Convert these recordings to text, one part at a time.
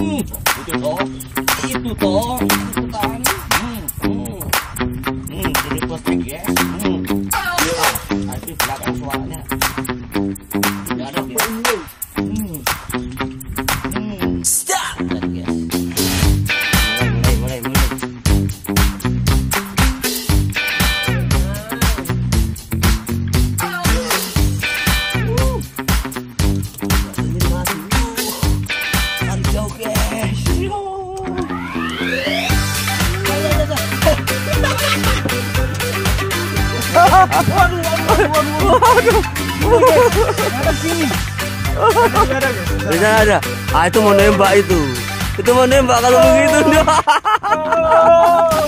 Hmm, itu toh. Itu toh. Itu kan. Hmm, hmm. Hmm, jadi bos guys. Hmm. Ya, nanti belakang suaranya. Ah itu mau nembak itu. Itu mau nembak kalau begitu.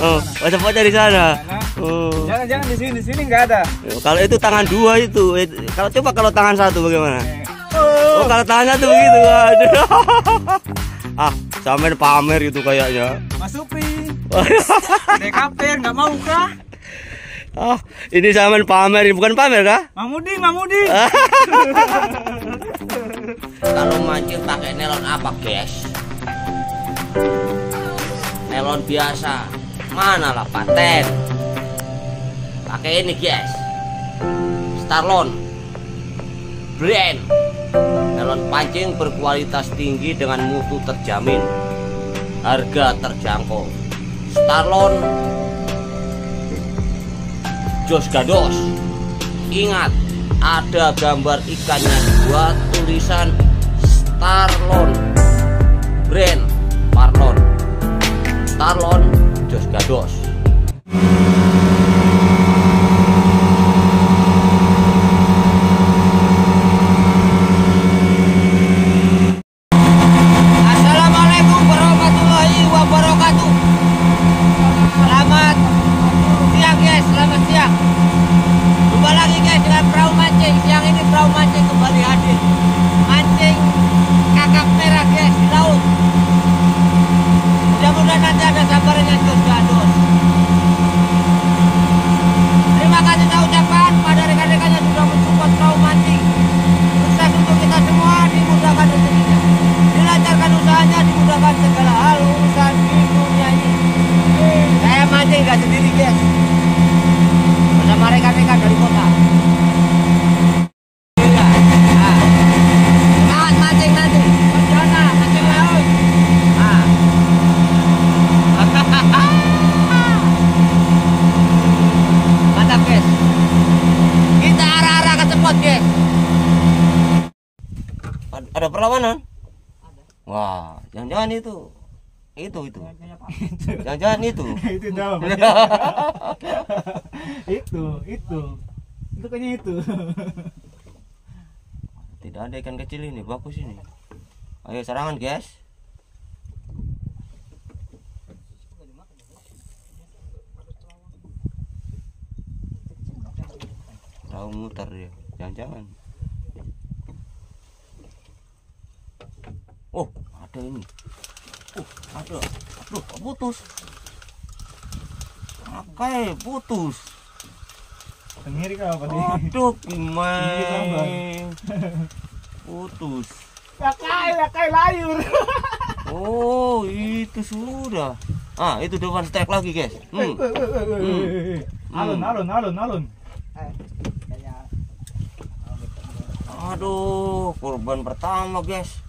Oh, wajah-wajah di sana. Oh. Jangan jangan di sini di sini nggak ada. Kalau itu tangan dua itu. Eh, Kalau coba kalau tangan satu bagaimana? Oh, kalau tangan satu begitu. Aduh. ah, sampean pamer itu kayaknya. Mas Supri, dekaper nggak mau kah? ah, ini sampean pamer, bukan pamer kah? Mamudi, Mamudi. Kalau mancing pakai nelon apa, guys? Nelon biasa. Mana lah paten? Pakai ini, guys. Starlon. Brand. Nelon pancing berkualitas tinggi dengan mutu terjamin. Harga terjangkau. Starlon Jos Gados. Ingat, ada gambar ikannya dua tulisan Starlon brand Parlon Starlon Jos Gados Assalamualaikum warahmatullahi wabarakatuh Selamat siang guys, selamat siang Jumpa lagi guys dengan perahu mancing Siang ini perahu mancing kembali hadir Mancing kakap merah guys di laut Mudah-mudahan nanti ada sabarnya Jos Gados Terima kasih saya ucapkan pada rekan-rekan yang sudah mensupport perahu mancing Sukses untuk kita semua dimudahkan rezekinya Dilancarkan usahanya dimudahkan segala hal urusan di dunia ini Saya mancing gak sendiri guys bersama rekan-rekan dari kota. Iya. Nah. Semangat mancing nanti. Perdana mancing laut. Nah. Mantap guys. Kita arah-arah ke spot guys. Ad- Ada perlawanan? Wah, jangan-jangan itu. Itu itu. Jangan-jangan itu. itu dong. itu, itu. Itu kayaknya itu. Tidak ada ikan kecil ini, bagus ini. Ayo serangan, guys. Tahu muter dia. Jangan-jangan. Oh, ada ini. Oh, ada. Aduh, putus. Pakai putus. Sendiri kau apa nih? Aduh, gimana? Putus. Lakai, lakai layur. Oh, itu sudah. Ah, itu depan strike lagi, guys. Hmm. Alun, alun, alun, alun. Aduh, korban pertama, guys.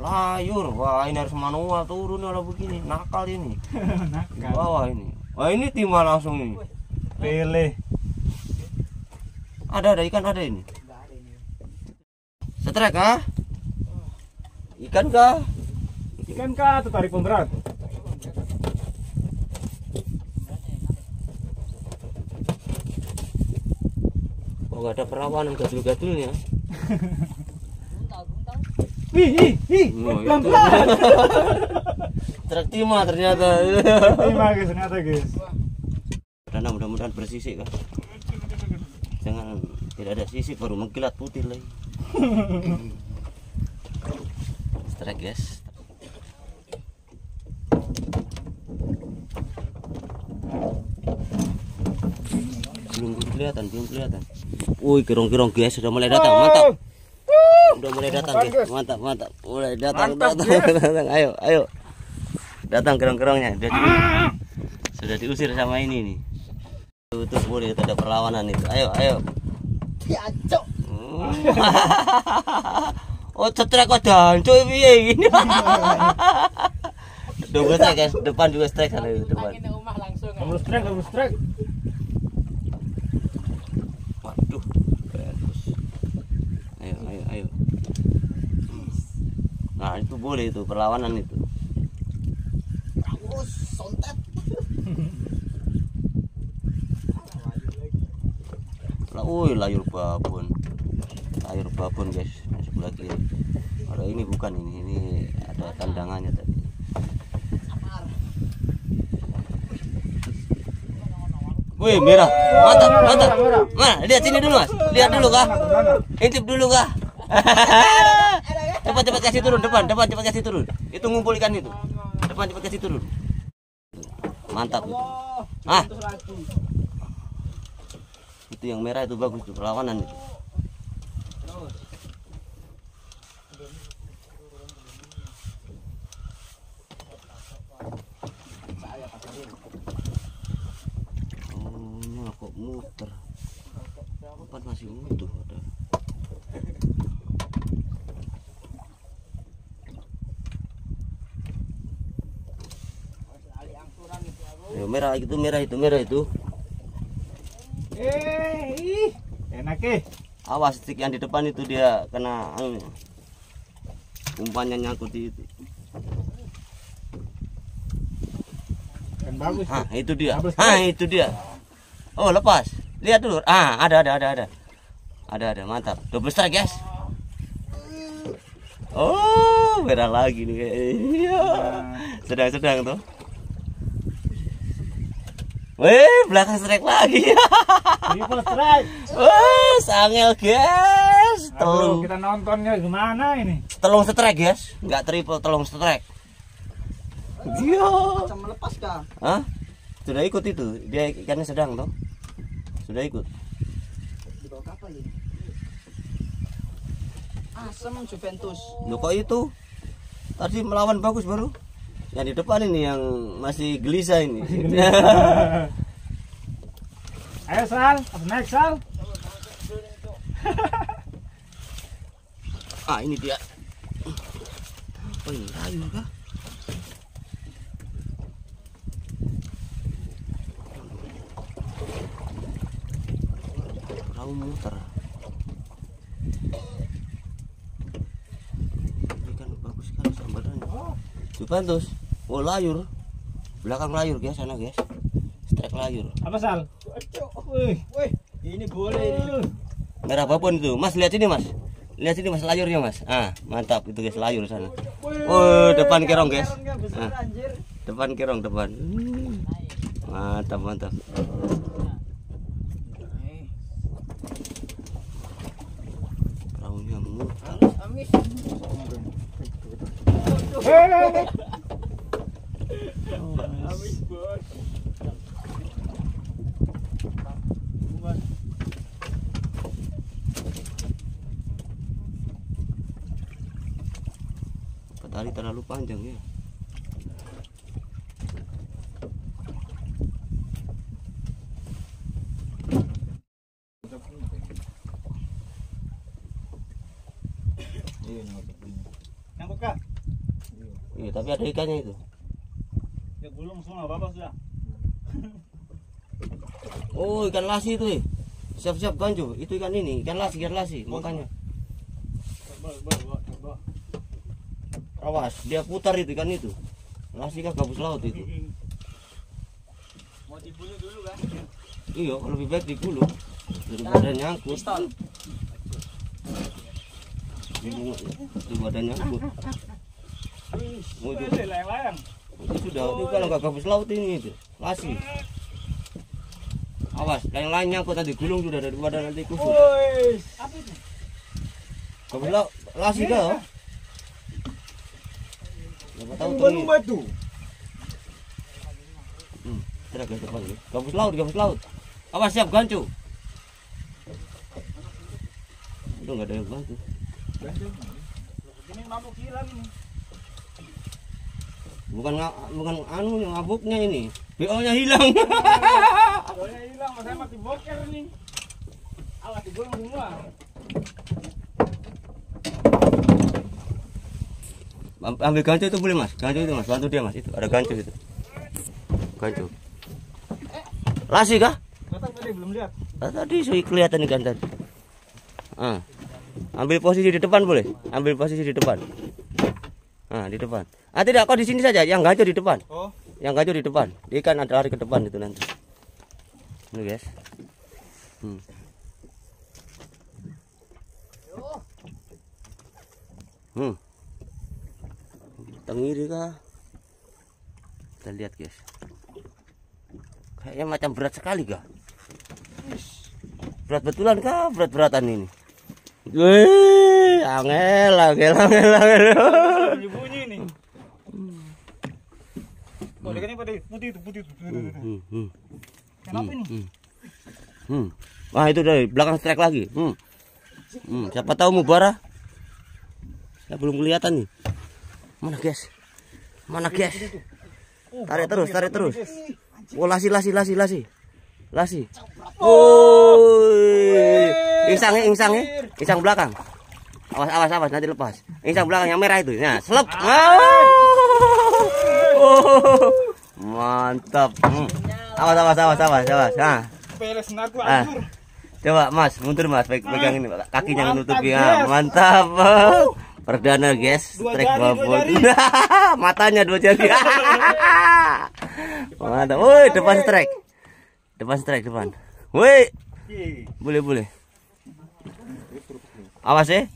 Layur. Wah, ini harus manual turun kalau begini. Nakal ini. Di Nakal. bawah ini. Wah, ini timah langsung ini. Pele. Ada ada ikan ada ini. Strike kah? Ikan kah? Ikan kah atau tarik pemberat? Oh, nggak ada perawanan gadul-gadulnya. Ih, ih, ih. Oh, Truk timah ternyata. Terima guys, ternyata guys. Karena mudah-mudahan bersisik kan. Jangan tidak ada sisik baru mengkilat putih lagi. Strike guys. Belum kelihatan, belum kelihatan. Wih, kirong-kirong guys sudah mulai datang. Mantap. udah mulai datang guys. Mantap, mantap. Mulai datang, Mantap, datang, datang. Ayo, ayo. Datang kerong-kerongnya. Sudah, di- sudah diusir sama ini nih. Tuh boleh itu ada perlawanan itu. Ayo, ayo. Piacok. Oh, cetrek kok danco piye ini. Dua strike guys, depan juga strike sana itu depan. Kamu strike, kamu strike. Waduh, bagus. Ayo, ayo, ayo. Nah, itu boleh itu perlawanan itu. Lah, woi, layur babon. Layur babon, guys. Sebelah kiri. Kalau ini bukan ini, ini ada tandangannya tadi. Wih, merah. Mantap, mantap. Mana? Lihat sini dulu, Mas. Lihat dulu kah? Intip dulu kah? cepat cepat kasih turun depan, depan cepat kasih turun. Itu ngumpul ikan itu. Depan cepat kasih turun. Mantap. Ah, itu yang merah itu bagus tuh perlawanan itu. Oh, kok muter. Masih utuh ada. Ayo, merah itu merah itu merah itu. Eh, ih. enak eh. Awas stick yang di depan itu dia kena anu, umpannya nyangkut di itu. Kan bagus. Ah, itu dia. Ah, itu dia. Oh, lepas. Lihat dulu. Ah, ada ada ada ada. Ada ada, mantap. Double strike, guys. Oh, merah lagi nih. Iya. Sedang-sedang tuh. Weh, belakang strike lagi. Triple strike. Wah, sangel, guys. Aduh, Telung, kita nontonnya gimana ini? telung strike, guys. Enggak triple, telung strike. Dia. Macam melepas kah? Hah? Sudah ikut itu. Dia ikannya sedang toh. Sudah ikut. Di bawah kapal ini. Asam Juventus. Loh kok itu? Tadi melawan bagus baru. Yang di depan ini yang masih gelisah ini. Ayo Sal, next Sal. ah, ini dia. Oh, ini layu kah? Perahu muter. Ini kan bagus sekali sambarannya. Juventus. Oh, layur. Belakang layur guys, sana guys. Strike layur. Apa Sal? Wih, Wih, ini boleh ini. Merah apa pun itu. Mas lihat sini, Mas. Lihat sini Mas layurnya, Mas. Ah, mantap itu guys layur sana. Oh, depan kerong, guys. Ah. Depan kerong depan. Hmm. Mantap, mantap. Perahunya muter. Amis. eh, Amis bos. Tali terlalu panjang ya. buka. Iya, tapi ada ikannya itu. Ya belum semua apa sudah. Oh, ikan lasi itu, eh. Siap-siap ganjo. Itu ikan ini, ikan lasi, ikan lasi. Makanya. Awas, dia putar itu ikan itu. Lasi kan gabus laut itu. Mau dibunuh dulu kan? Iya, lebih baik digulung daripada nyangkut. Pistol. Daripada nyangkut. Oh, itu, layang-layang. Itu sudah, itu kalau nggak gabus laut ini itu, lasi. Awas, yang lain nyangkut nanti gulung sudah daripada nanti kusut. Gabus laut, lasi kau. Siapa tahu tuh. Batu. Hmm, ke depan ni. Gabus laut, gabus laut. Awas siap gancu. Itu nggak ada yang bantu. Ini mabuk hilang ini. Bukan bukan anu ngabuknya ini. BO-nya hilang. Soalnya hilang, masanya mati boker nih. Awas digulung semua. Am- Ambil gancu itu boleh mas, gancu itu mas, bantu dia mas itu, ada gancu itu, gancu. Lasi kah? Tadi belum lihat. Tadi sih kelihatan ikan tadi. Ah. Ambil posisi di depan boleh? Ambil posisi di depan. Ah, di depan. Ah tidak, kau di sini saja. Yang gancu di depan. Oh, Yang gancu di depan. Ikan ada lari ke depan itu nanti. Ini guys. Hmm. Hmm. Tengiri kah? Kita lihat guys. Kayaknya macam berat sekali kah? Berat betulan kah? Berat-beratan ini. Wih, angel, angel, angel, angel. Oh, dia kan ini pada putih itu, putih itu. Hmm, hmm, Kenapa ini? hmm. Hmm. Wah itu dari belakang strike lagi. Hmm. Hmm. Siapa tahu mubara? Saya belum kelihatan nih. Mana guys? Mana guys? Tarik terus, tarik terus. Oh lasi, lasi, lasi, lasi, lasi. Oh, insang, ya, insang, ya. insang belakang. Awas, awas, awas, nanti lepas. Insang belakang yang merah itu. Nah, selep. Oh, mantap. Hmm. Awas, awas, awas, awas, awas. Nah. Ah. hancur. Coba Mas, mundur Mas, Peg- pegang ini kakinya Mantap, menutupi. guys. Ah, mantap. Perdana guys, dua babon. Matanya dua jari. mantap. Woi, depan strike. Depan strike depan. Woi, Ih, boleh boleh. Awas ya.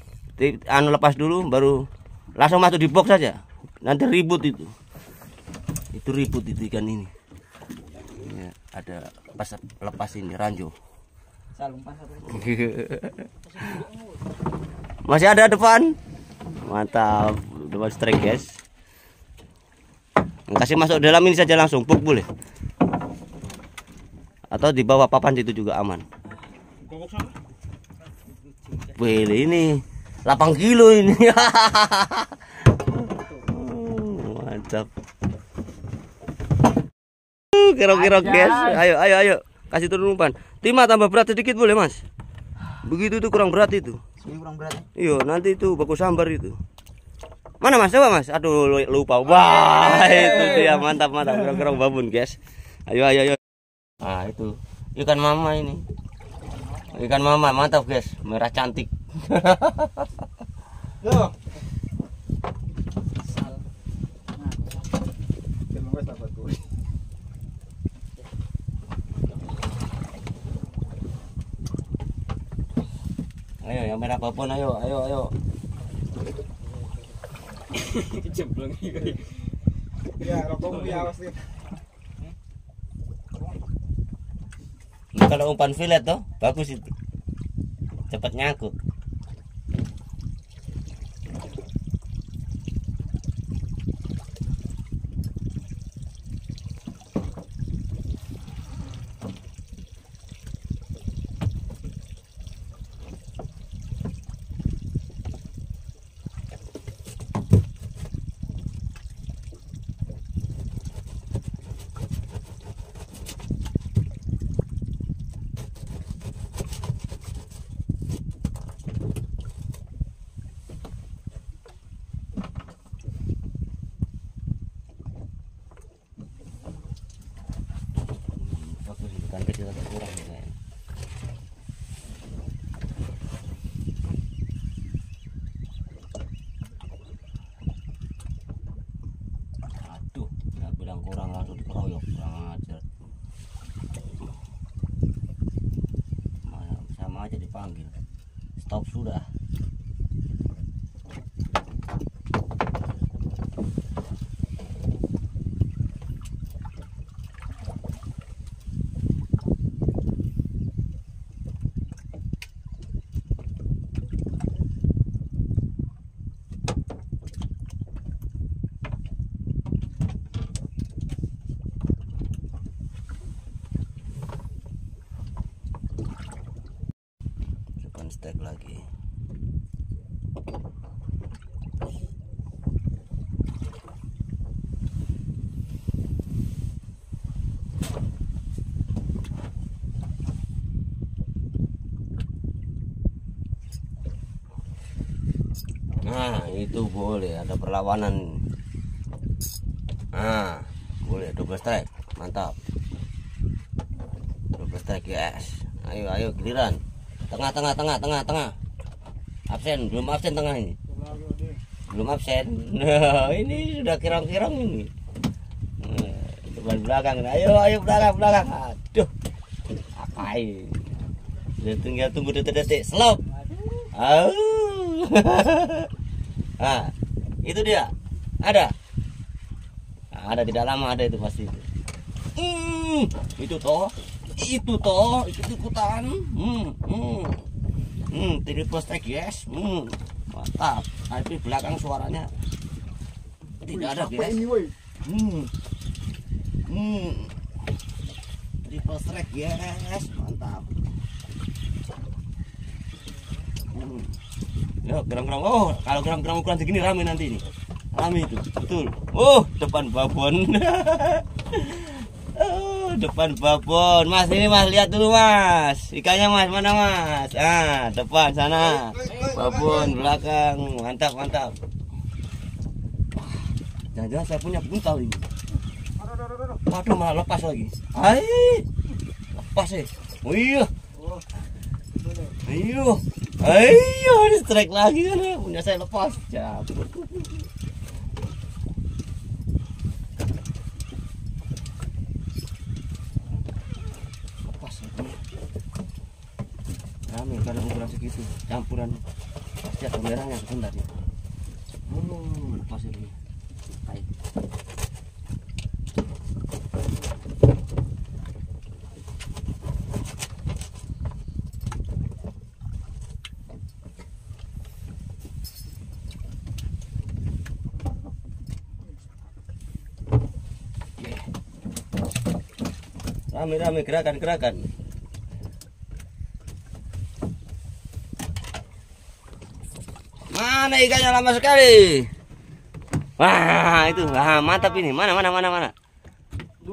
Anu lepas dulu baru langsung masuk di box saja. Nanti ribut itu. Itu ribut itu ikan ini. Ini ada lepas lepas ini ranjau. Pasar. Masih ada depan. Mantap. Depan strike, guys. Kasih masuk dalam ini saja langsung, puk boleh. Atau di bawah papan situ juga aman. Boleh ini 8 kilo ini. Mantap. Kira-kira guys. Ayo, ayo, ayo. Kasih turun umpan. Timah tambah berat sedikit boleh, Mas? Begitu tuh kurang berat itu. Ini kurang berat. Iya, nanti itu baku sambar itu. Mana mas? Coba mas. Aduh, lu- lupa. Wah, itu dia mantap mantap. Kerong babun guys. Ayo ayo ayo. Ah itu ikan mama ini. Ikan mama mantap guys. Merah cantik. Yo. Ayo yang merah babon ayo ayo ayo. Ya, rokokmu ya awas nih. Ini kalau umpan filet tuh bagus itu. Cepat nyangkut. Bagus itu kan kecil agak kurang ya. kayaknya. Aduh, nggak bilang kurang langsung dikeroyok kurang ajar. Mana sama aja dipanggil. Stop sudah. Depan stack lagi. Itu boleh ada perlawanan. Nah boleh 12 strike. Mantap. 12 strike yes. Ayo ayo giliran. Tengah tengah tengah tengah tengah. Absen belum absen tengah ini. Belum absen. Nah, ini sudah kirang-kirang ini. Depan belakang. Ayo ayo belakang belakang. Aduh. Apain Udah tinggal tunggu detik-detik. Selop. Au. ah, itu dia. Ada. Nah, ada tidak lama ada itu pasti. Hmm, itu toh. Itu toh, itu ikutan. Hmm, hmm. Hmm, triple stack yes. Hmm. Mantap. Tapi belakang suaranya tidak ada, guys. Hmm. Hmm. Triple strike yes, mantap. Hmm. Yo, gerang-gerang. Oh, kalau gerang-gerang ukuran segini rame nanti ini. Rame itu, betul. Oh, depan babon. oh, depan babon. Mas, ini Mas lihat dulu, Mas. Ikannya Mas, mana Mas? Ah, depan sana. Babon belakang. Mantap, mantap. Jangan-jangan saya punya buntal ini. Waduh, malah lepas lagi. Hai. Lepas eh. Oh iya. Ayo. Ayo, ini strike lagi kan. Punya saya lepas. Cabut. Lepas. Rame kalau ukuran segitu. Campuran. Pasti ada merahnya sebentar ya. Oh, lepas ini. Baik. Rame-rame gerakan-gerakan. Mana ikannya lama sekali? Wah, itu. Ah, mantap ini. Mana mana mana mana.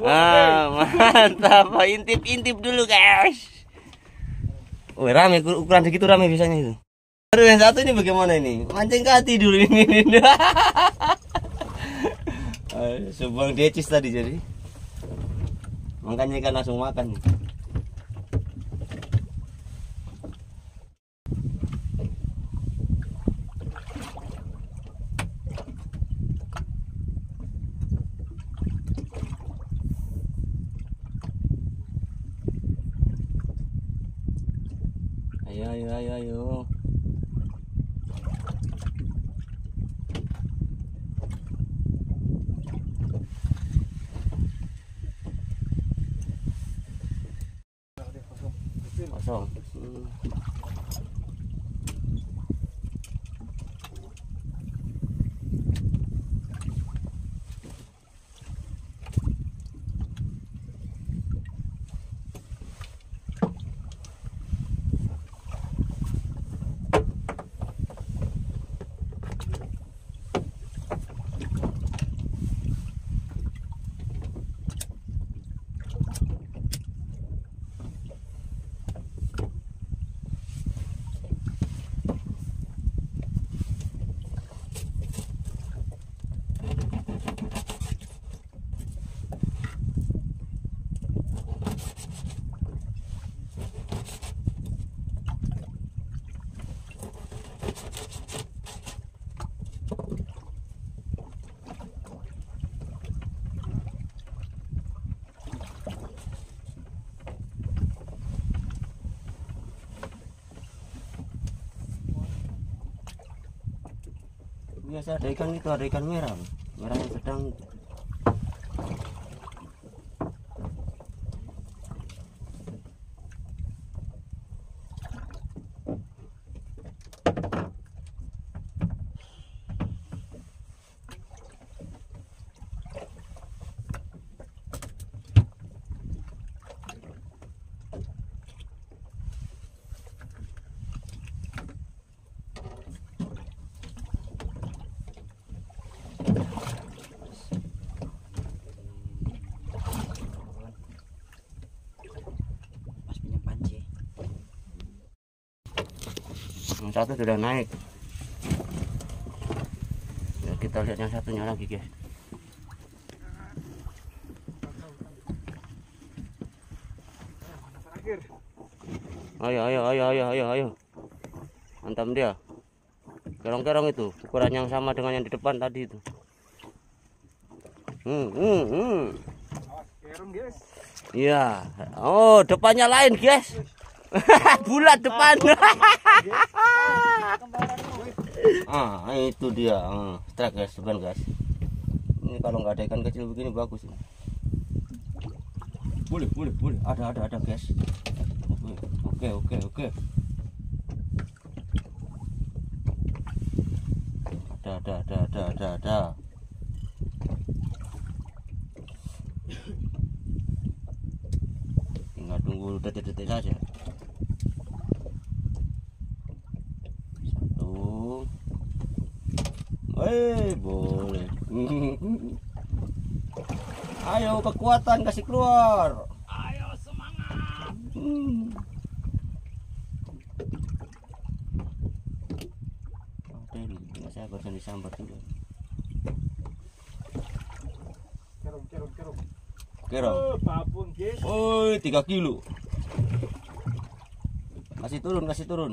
Ah, mantap. Intip-intip dulu, guys. Oh, rame ukuran segitu rame biasanya itu. Aduh, yang satu ini bagaimana ini? Mancing kati dulu ini. Sebuang decis tadi jadi. Makanya ikan langsung makan. Ayo ayo ayo ayo. Kosong. Hmm. Biasa ada ikan itu ada ikan merah. Merah yang sedang itu. Pas punya panci. Satu sudah naik kita lihat yang satunya lagi guys ayo ayo ayo ayo ayo ayo mantap dia kerong-kerong itu ukuran yang sama dengan yang di depan tadi itu hmm, hmm, hmm. Iya. Oh, depannya lain, guys. Bulat depan. ah, itu dia. Strike guys, depan guys. Ini kalau nggak ada ikan kecil begini bagus. Boleh, boleh, boleh. Ada, ada, ada, guys. Oke, oke, oke. Ada, ada, ada, ada, ada, ada. tinggal tunggu detik-detik saja satu eh boleh ayo kasih keluar Ayo semangat. Hmm. Nggak saya barusan disambar dulu. Kerong, kerong, kerong. Kerong. Oh, babon guys. Woi, 3 kilo. Kasih turun, kasih turun.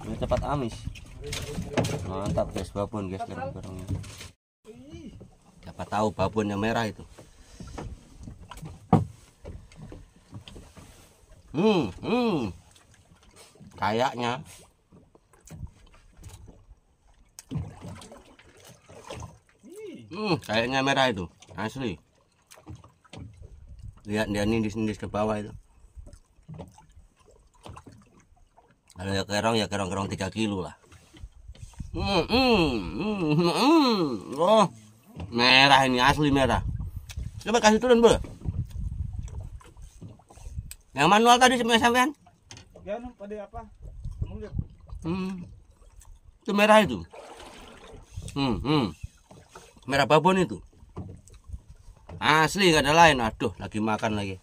Biar cepat amis. Mantap guys, babon guys kerong-kerongnya. Siapa tahu babon yang merah itu. Hmm, hmm. Kayaknya Hmm, kayaknya merah itu. Asli. Lihat dia nindis-nindis ke bawah itu. Kalau ya kerong ya kerong-kerong 3 kilo lah. Hmm, hmm, hmm, hmm. Oh, merah ini asli merah. Coba kasih turun, Bu. Yang manual tadi sebenarnya sampean? Ya, pada apa? Mau lihat. Hmm. Itu merah itu. Hmm, hmm. Merah babon itu. Asli nggak ada lain. Aduh, lagi makan lagi.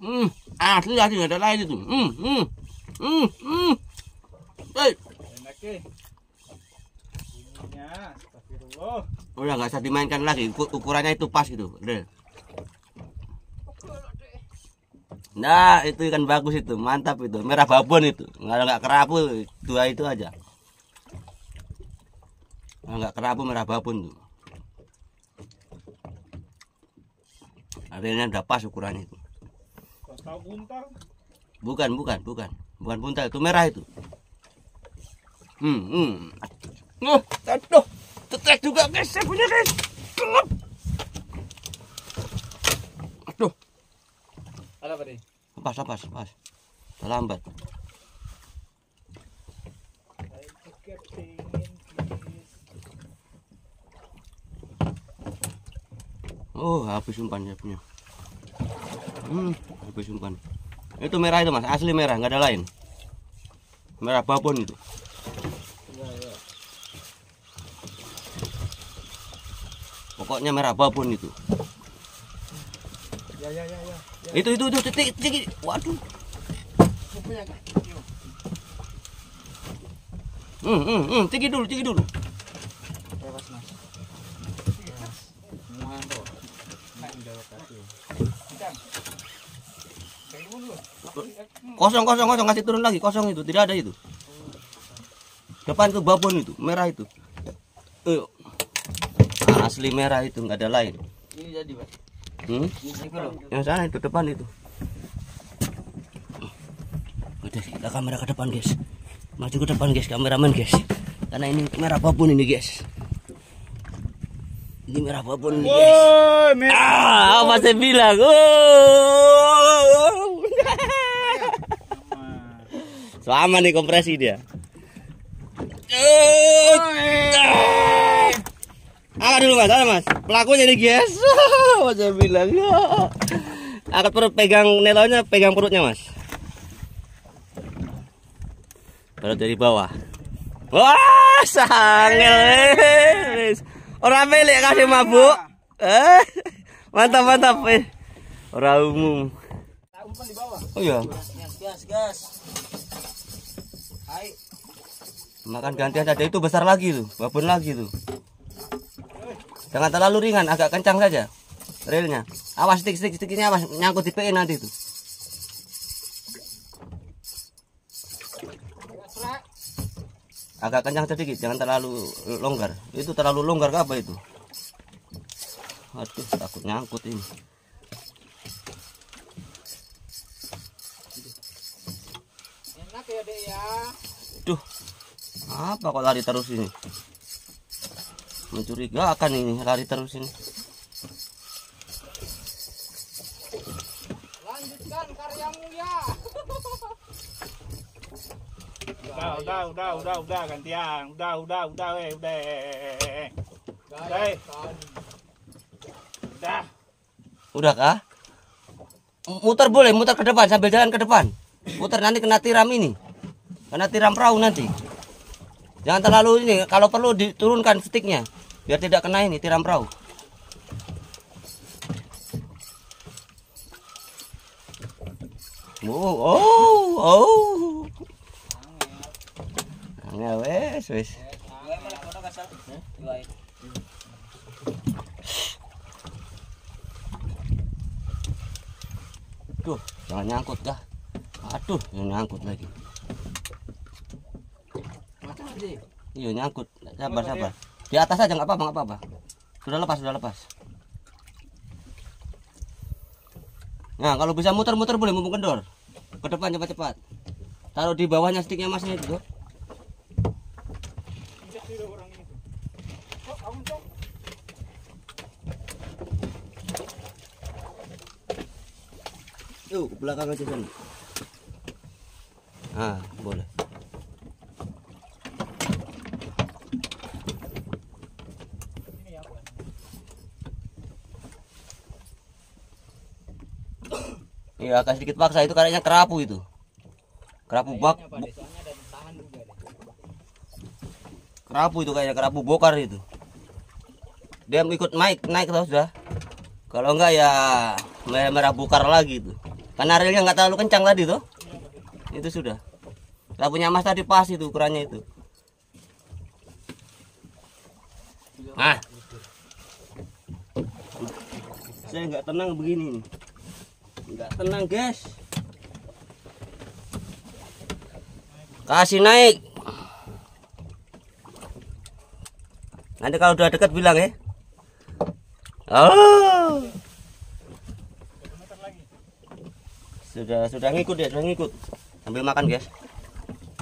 Hmm, asli asli nggak ada lain itu. Hmm, hmm. Hmm, hmm. Enak eh. Udah nggak usah dimainkan lagi. Uku- ukurannya itu pas gitu. Udah. Nah, itu ikan bagus itu, mantap itu, merah babon itu, nggak nggak kerapu, dua itu aja. Kalau nggak kerapu merah babon tuh. Akhirnya udah pas ukurannya itu. Bukan, bukan, bukan, bukan buntal itu merah itu. Hmm, hmm. Nuh, aduh, tetek juga guys, saya punya guys. Aduh, Ada apa nih? Pas, pas, pas. Terlambat. Oh, habis umpan saya punya. Hmm, habis umpan. Itu merah itu mas, asli merah, nggak ada lain. Merah babon itu. Ya, ya. Pokoknya merah babon itu. Ya, ya, ya, ya. Itu itu itu titik titik. Waduh. Hmm, hmm, hmm, tinggi dulu, tinggi dulu. Tuh. Kosong, kosong, kosong, kasih turun lagi, kosong itu, tidak ada itu. Depan itu babon itu, merah itu. Ayo. Asli merah itu, nggak ada lain. Ini jadi pak. Hmm? Yang sana itu depan itu. Udah, kita kamera ke depan guys. Maju ke depan guys, kameramen guys. Karena ini merah babon ini guys. Ini merah babon ini guys. Merah. Ah, apa saya bilang? Oh. Sama nih kompresi dia. Apa dulu mas, ada mas. Pelakunya nih guys. Saya bilang? Angkat perut, pegang nelonya, pegang perutnya mas. Perut dari bawah. Wah, sangel. Orang milik kasih mabuk. Eh, mantap mantap. Eh. Orang umum. Umpan di bawah. Oh iya. Gas, gas, gas. Hai. Makan gantian saja itu besar lagi tuh, babon lagi tuh. Jangan terlalu ringan, agak kencang saja. Relnya. Awas stick stick sticknya awas nyangkut di PE nanti tuh. Agak kencang sedikit, jangan terlalu longgar. Itu terlalu longgar ke apa itu? Aduh, takut nyangkut ini. Enak ya dek ya. Duh, apa kok lari terus ini? Mencurigakan ini lari terus ini. Lanjutkan karyamu ya. Udah, udah, udah, udah, udah gantian. Udah, udah, udah, weh, udah. Gaya kan. Udah. Udah kah? Muter boleh, muter ke depan sambil jalan ke depan. Muter nanti kena tiram ini. Kena tiram perahu nanti. Jangan terlalu ini, kalau perlu diturunkan sticknya biar tidak kena ini tiram perahu. Oh, oh, oh. Angel wes, wes. Tuh, jangan nyangkut kah? Aduh, yang nyangkut lagi. Iya nyangkut. Sabar sabar. Di atas aja nggak apa-apa nggak apa-apa. Sudah lepas sudah lepas. Nah kalau bisa muter-muter boleh mumpung kendor. Ke depan cepat-cepat. Taruh di bawahnya sticknya masnya itu. tuh. Yuk ke belakang aja sana. Ah boleh. Iya, agak sedikit paksa itu kayaknya kerapu itu. Kerapu bak, kerapu itu kayaknya kerapu bokar itu. Dia ikut naik, naik terus sudah. Kalau enggak ya merah, merah bokar lagi itu. Karena relnya nggak terlalu kencang tadi tuh. Itu sudah. Kerapunya Mas tadi pas itu ukurannya itu. Ah. Saya nggak tenang begini nih. Nggak tenang, guys. Kasih naik. Nanti kalau udah dekat bilang ya. Oh. Sudah sudah ngikut ya, sudah ngikut. Sambil makan, guys.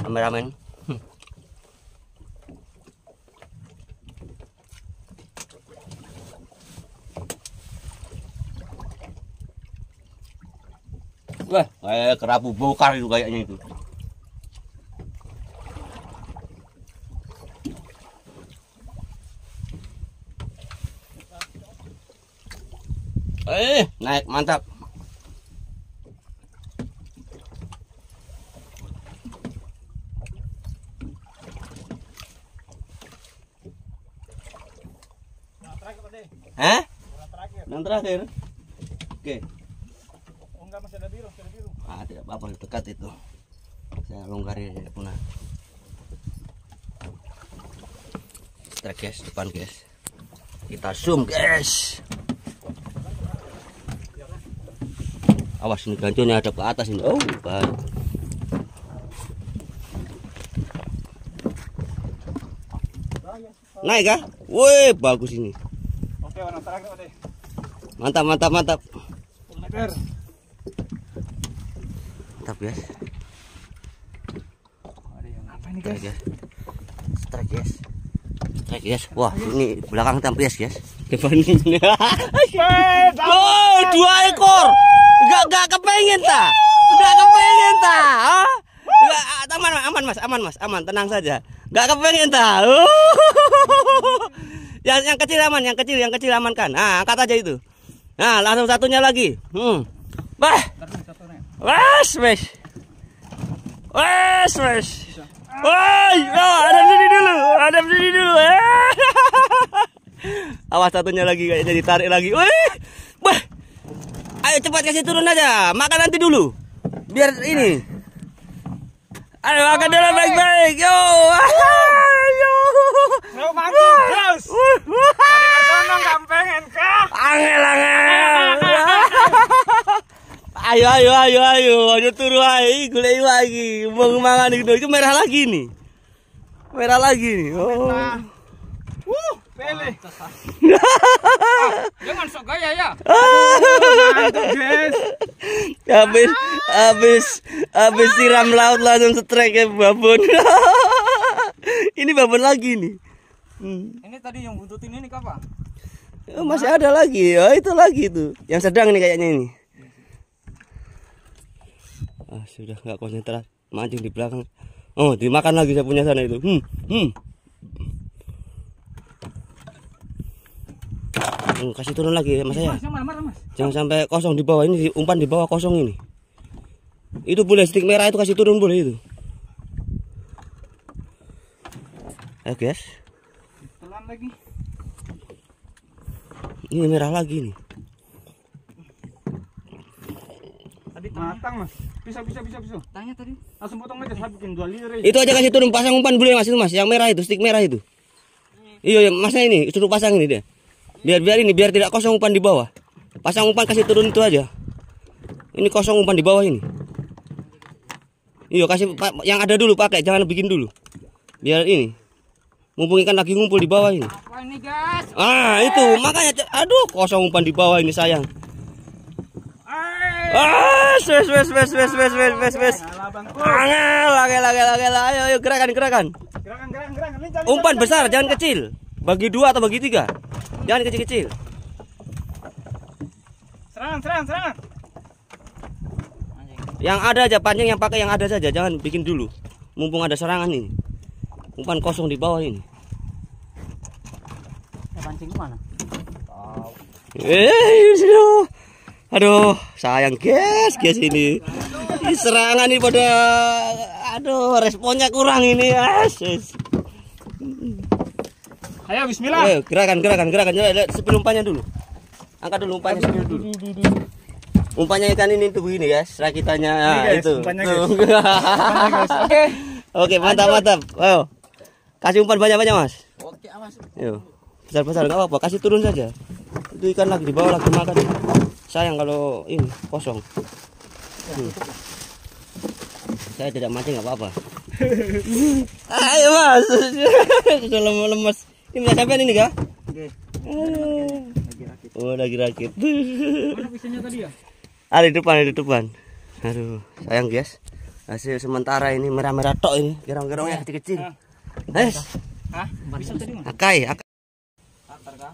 Kameramen. Hmm. Wah, kayak kerabu bokar itu kayaknya itu. Eh, naik mantap. Hah? Yang terakhir. Oke. Oh enggak masih ada biru, masih tidak apa-apa dekat itu. Saya longgarin ya punah. Trek guys, depan guys. Kita zoom guys. Awas ini gancunya ada ke atas ini. Oh, bahaya. Naik kah? Wih, bagus ini. Oke. Mantap, mantap, mantap. Mantap guys. Apa ini Strike guys. Strike guys. Strike guys. Wah, ini belakang tampil guys. Depan ini. Oh, dua ekor. Gak gak kepengen ta? Gak kepengen ta? Ah? Gak, aman, aman mas, aman mas, aman, tenang saja. Gak kepengen ta? Yang yang kecil aman, yang kecil, yang kecil amankan. Nah, angkat aja itu. Nah, langsung satunya lagi. Hmm. Bah. Wes, wes. Wes, wes. Woi, oh, ada sini dulu, ada sini dulu. Eh. Awas satunya lagi kayaknya ditarik lagi. Wih, bah. Ayo cepat kasih turun aja, makan nanti dulu. Biar ini. Ayo makan dulu baik-baik. Yo. Yo. Mau. Dari ke sana nggak pengen kah? Angel angel. ayo ayo ayo ayo ayo turu ae golek lagi. Mau mangan itu itu merah lagi nih. Merah lagi nih. Oh. Wuh, pele. Jangan sok gaya ya. Habis habis habis siram laut langsung setrek ya babon. ini babon lagi nih. Hmm. Ini tadi yang buntutin ini kapan? Oh, masih ada lagi. Oh, itu lagi itu. Yang sedang nih kayaknya ini. Ah, sudah nggak konsentrasi. Mancing di belakang. Oh, dimakan lagi saya punya sana itu. Hmm. Hmm. Hmm, kasih turun lagi mas saya. Mas, mas? Jangan sampai kosong di bawah ini umpan di bawah kosong ini. Itu boleh stick merah itu kasih turun boleh itu. Ayo guys, Telan lagi. ini merah lagi nih. Tadi Matang, Mas. Bisa, bisa, bisa, bisa. tanya tadi. Langsung potong aja, saya bikin dua lirik. Itu aja kasih turun pasang umpan boleh mas itu mas, yang merah itu stick merah itu. Iya, iya masnya ini suruh pasang ini dia. Biar biar ini biar tidak kosong umpan di bawah. Pasang umpan kasih turun itu aja. Ini kosong umpan di bawah ini. Iya kasih yang ada dulu pakai jangan bikin dulu. Biar ini. Mumpung ikan lagi ngumpul di bawah ini. Apa ini, guys? Ah itu makanya aduh kosong umpan di bawah ini sayang. Ah, wes wes wes wes wes wes wes wes. Angel, angel, angel, angel, ayo, ayo gerakan, gerakan. Gerakan, gerakan, gerakan. Umpan besar, jangan kecil. Bagi dua atau bagi tiga. Jangan kecil-kecil. Serangan, serangan, serangan. Yang ada aja pancing yang pakai yang ada saja, jangan bikin dulu. Mumpung ada serangan ini. Umpan kosong di bawah ini. Ya pancing ke mana? Eh. Aduh, sayang guys, guys ini. Ini serangan ini pada aduh, responnya kurang ini, guys. Ayo, bismillah. Ayo, gerakan, gerakan, gerakan. Lihat sepil umpannya dulu. Angkat dulu umpannya sepil dulu. Umpannya ikan ini tuh begini guys, rakitannya Ini, nah, guys, itu. umpannya. Oke. Oke, mantap, mantap. Ayo. Kasih umpan banyak-banyak, Mas. Oke, Mas. Yuk. Besar-besar enggak apa-apa, kasih turun saja. Itu ikan lagi di bawah lagi makan. Sayang kalau ini kosong. Hmm. Saya tidak mancing enggak apa-apa. Ayo, Mas. Sudah lemas. Ini bisa sampai ini kah? Oke. Oh, lagi rakit. Tadi ya? Ada di depan, ada di depan. Aduh, sayang guys. Hasil sementara ini merah-merah tok ini. Gerong-gerongnya kecil-kecil. Guys, Hah? Bisa tadi, akai, akai. Akar kah?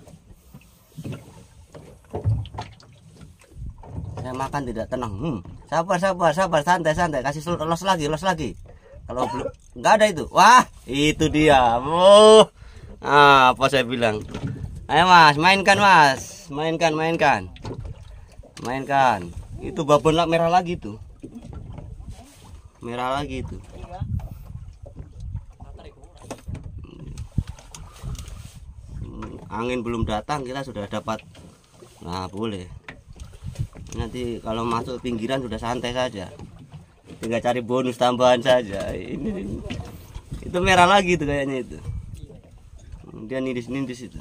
Saya makan tidak tenang. Hmm. Sabar, sabar, sabar, santai, santai. Kasih los lagi, los lagi. Kalau belum nggak ada itu. Wah, itu dia. Oh. Ah, apa saya bilang? Ayo Mas, mainkan Mas. Mainkan, mainkan. Mainkan. Itu babon merah lagi tuh. Merah lagi itu. Hmm, Angin belum datang kita sudah dapat. Nah, boleh. Nanti kalau masuk pinggiran sudah santai saja. Tinggal cari bonus tambahan saja. Ini itu merah lagi tuh kayaknya itu. Dia nindis-nindis itu.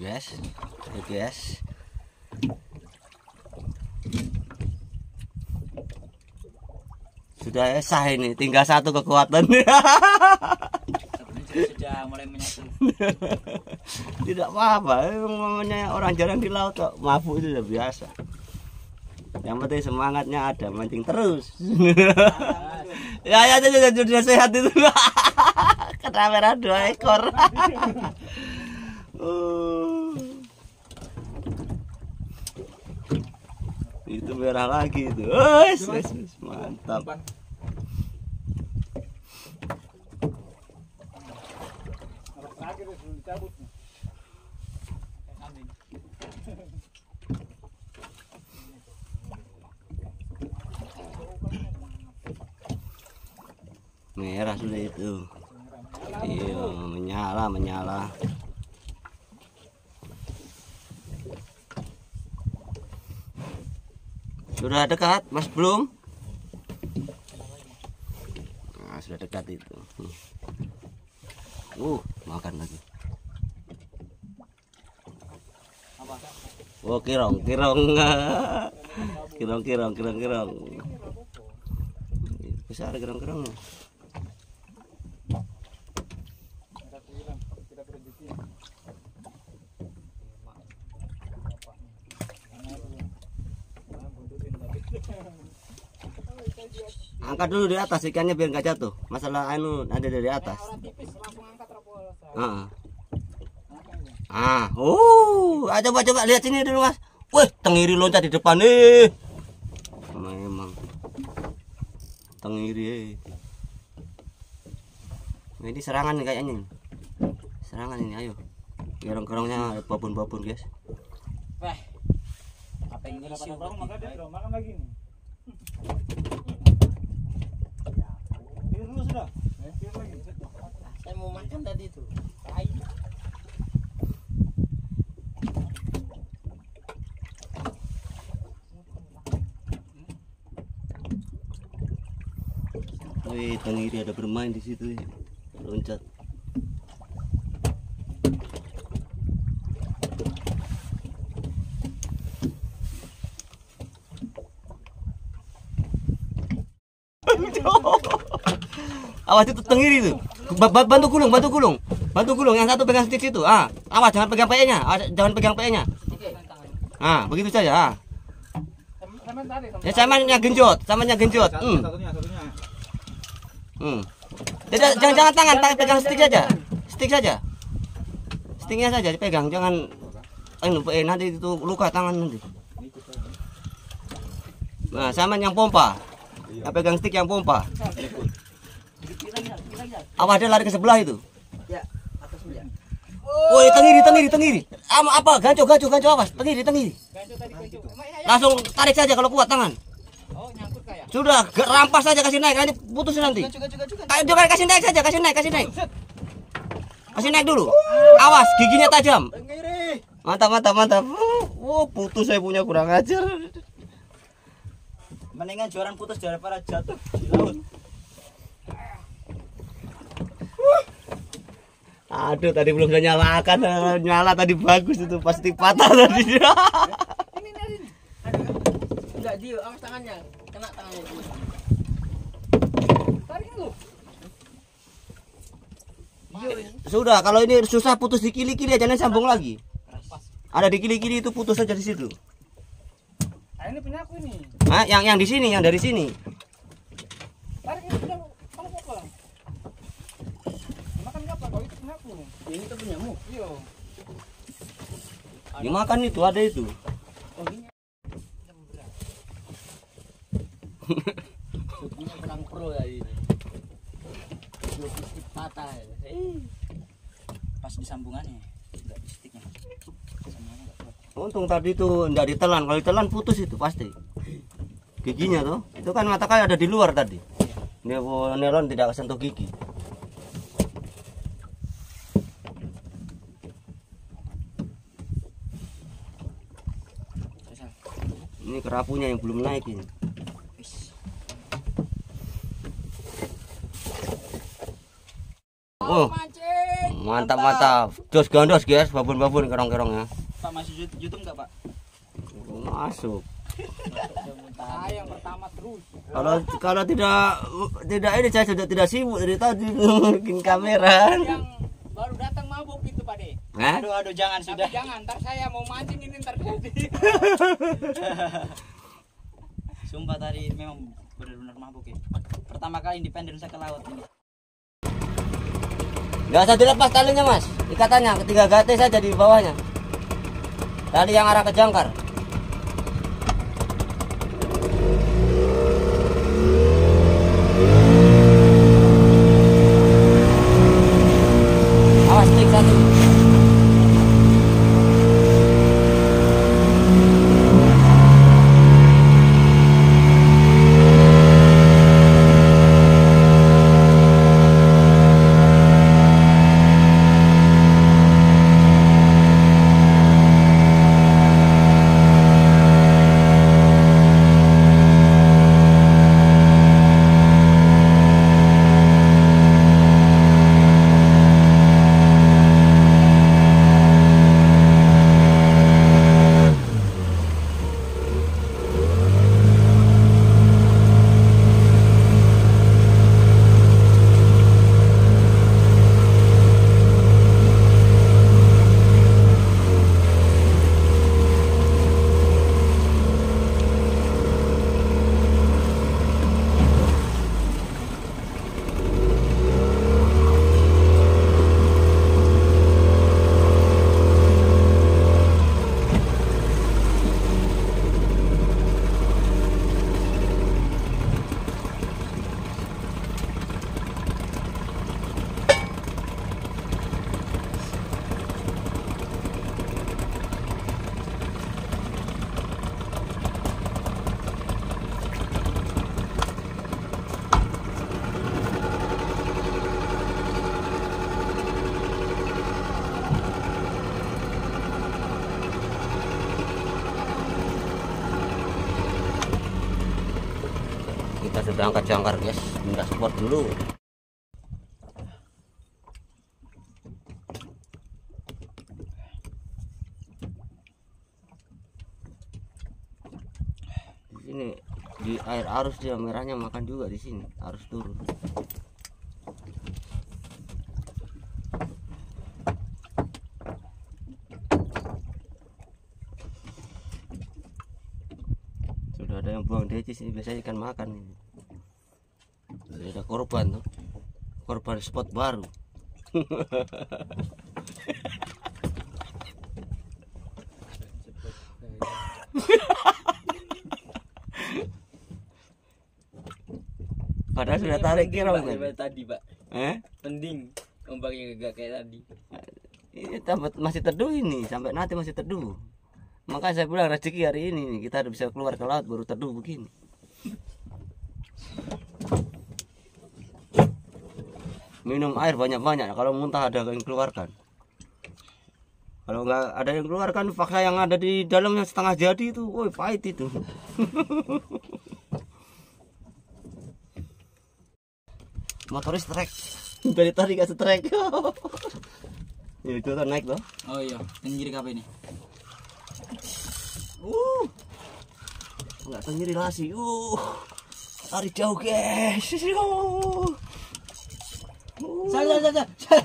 Yes. Oke, yes. Sudah sah ini, tinggal satu kekuatan. Sudah mulai menyatu. tidak apa-apa. Namanya orang jarang di laut kok mabuk itu sudah biasa. Yang penting semangatnya ada mancing terus. Ya ya sudah sudah sehat itu. Kena merah dua ekor. Oh. itu merah lagi itu. Wes, mantap merah sudah itu iya menyala menyala Sudah dekat, Mas belum? Nah, sudah dekat itu. Uh, makan lagi. Oh, kirong, kirong. kirong, kirong, kirong, kirong. Besar kirong-kirongnya. Angkat dulu di atas ikannya biar nggak jatuh. Masalah anu ada dari atas. Ah. Ah, oh, ah, coba coba lihat sini dulu mas. Wih, tengiri loncat di depan nih. Memang tengiri. eh. Nah, ini serangan nih kayaknya. nih. Serangan ini, ayo. Gerong-gerongnya babon-babon guys. Apa yang ngisi Bang, makan makan lagi nih. Ini dulu sudah. Eh, ini lagi. Makan tadi itu. Wih, tengiri ada bermain di situ. Loncat. Awas itu tengiri itu. Ba- ba- Bantu gulung, bantu gulung. Bantu gulung yang satu pegang stick situ. Ah, awas jangan pegang PE-nya. Awas, jangan pegang PE-nya. Ah, begitu saja. Ah. Ya samanya genjot, samanya genjot. Hmm. Hmm. Tidak, jangan jangan tangan, tangan pegang stick saja. Stick saja. Sticknya saja dipegang, jangan anu eh, nanti itu luka tangan nanti. Nah, sama yang pompa. Ya, pegang stick yang pompa. Awas dia lari ke sebelah itu. Ya, atas ya. Woi, tengiri, tengiri, tengiri. Ama apa? Ganco, ganco, ganco awas. Tengiri, tengiri. Gancu tadi gancu. Emak, ya, ya. Langsung tarik saja kalau kuat tangan. Oh, nyangkut kayak. Sudah, rampas saja kasih naik, nanti putus nanti. Jangan kasih naik saja, kasih naik, kasih naik. Kasih naik dulu. Awas, giginya tajam. Tengiri. Mantap, mantap, mantap. Oh, putus saya punya kurang ajar. Mendingan juaran putus daripada jatuh di laut. Aduh, tadi belum saya nyalakan. Eh, Nyala tadi bagus itu pasti patah tadi. Ini nih, ini. Enggak dia, awas tangannya. Kena tangannya. Tarik lu. Sudah, kalau ini susah putus di kili-kili aja nanti sambung lagi. Ada di kili-kili itu putus saja di situ. Ah, ini punya aku ini. Hah? Yang yang di sini, yang dari sini. Tarik ini punya kamu kok lah. Makan apa? Kau itu punya aku. Ini tuh punyamu. Iya. Dimakan itu ada itu. Oh, ini. Menang pro ya ini. Patah. ya. Eh. Pas di sambungannya, enggak di sticknya. Kuat. Untung tadi itu enggak ditelan. Kalau ditelan putus itu pasti. Giginya tuh. Itu kan mata kayak ada di luar tadi. Dia nelon tidak sentuh gigi. Ini kerapunya yang belum naik ini. Oh, mantap mantap. Jos gandos guys, babon-babon kerong-kerongnya. Pak masih YouTube- enggak, Pak? Masuk. Saya yang pertama terus. Kalau kalau tidak tidak ini saya sudah tidak sibuk dari tadi bikin kamera. Yang baru datang mabuk itu, Pak De. Hah? Aduh, aduh jangan Tapi sudah. jangan, ntar saya mau mancing ini ntar jadi. Sumpah tadi memang benar-benar mabuk ya. Pertama kali independen saya ke laut ini. Nggak usah dilepas talinya mas, ikatannya ketiga gate saja di bawahnya. Tali yang arah ke jangkar. Jangkar guys minta support dulu di sini di air arus dia merahnya makan juga di sini arus turun sudah ada yang buang decis ini biasanya ikan makan ini Sudah ada korban tuh. Korban spot baru. Padahal sudah tarik kira kan tadi pak. Eh? Mending ombaknya gak kayak tadi. Ini tambah- masih teduh ini sampai nanti masih teduh. Makanya saya bilang rezeki hari ini kita bisa keluar ke laut baru teduh begini minum air banyak-banyak. Kalau muntah ada yang keluarkan. Kalau nggak ada yang keluarkan fakta yang ada di dalam yang setengah jadi itu woi pahit itu. Motoris trek. Dari tadi gak setrek. Ya itu tuh naik loh oh iya tenggiri apa ini. Uh. Nggak sendiri lasi uh. Lari jauh guys. Uh. Sal sal sal sal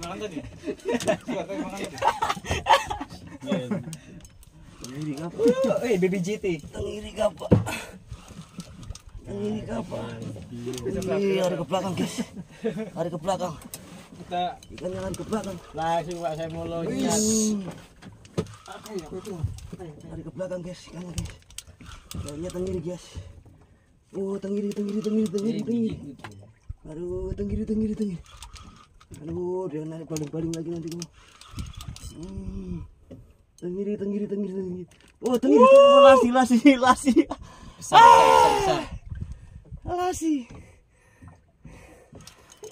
Makan tadi. Suka tadi. Tengiri apa? eh baby GT Tengiri apa? Tengiri apa? Ih, lari ke belakang guys. Lari ke belakang. Kita Ikannya lari ke belakang. langsung pak saya mau loncat. Wih. Lari ke belakang guys, ikannya guys. Larinya tengiri guys. Oh, tengiri, tengiri, tengiri, tengiri, tengiri. Aduh, tenggiri, tenggiri, tenggiri. Aduh, dia narik baling-baling lagi nanti kamu. Hmm. Tenggiri, tenggiri, tenggiri, tenggiri. Oh, tenggiri, oh, lasi, lasi, lasi. besar besar besar Lasi.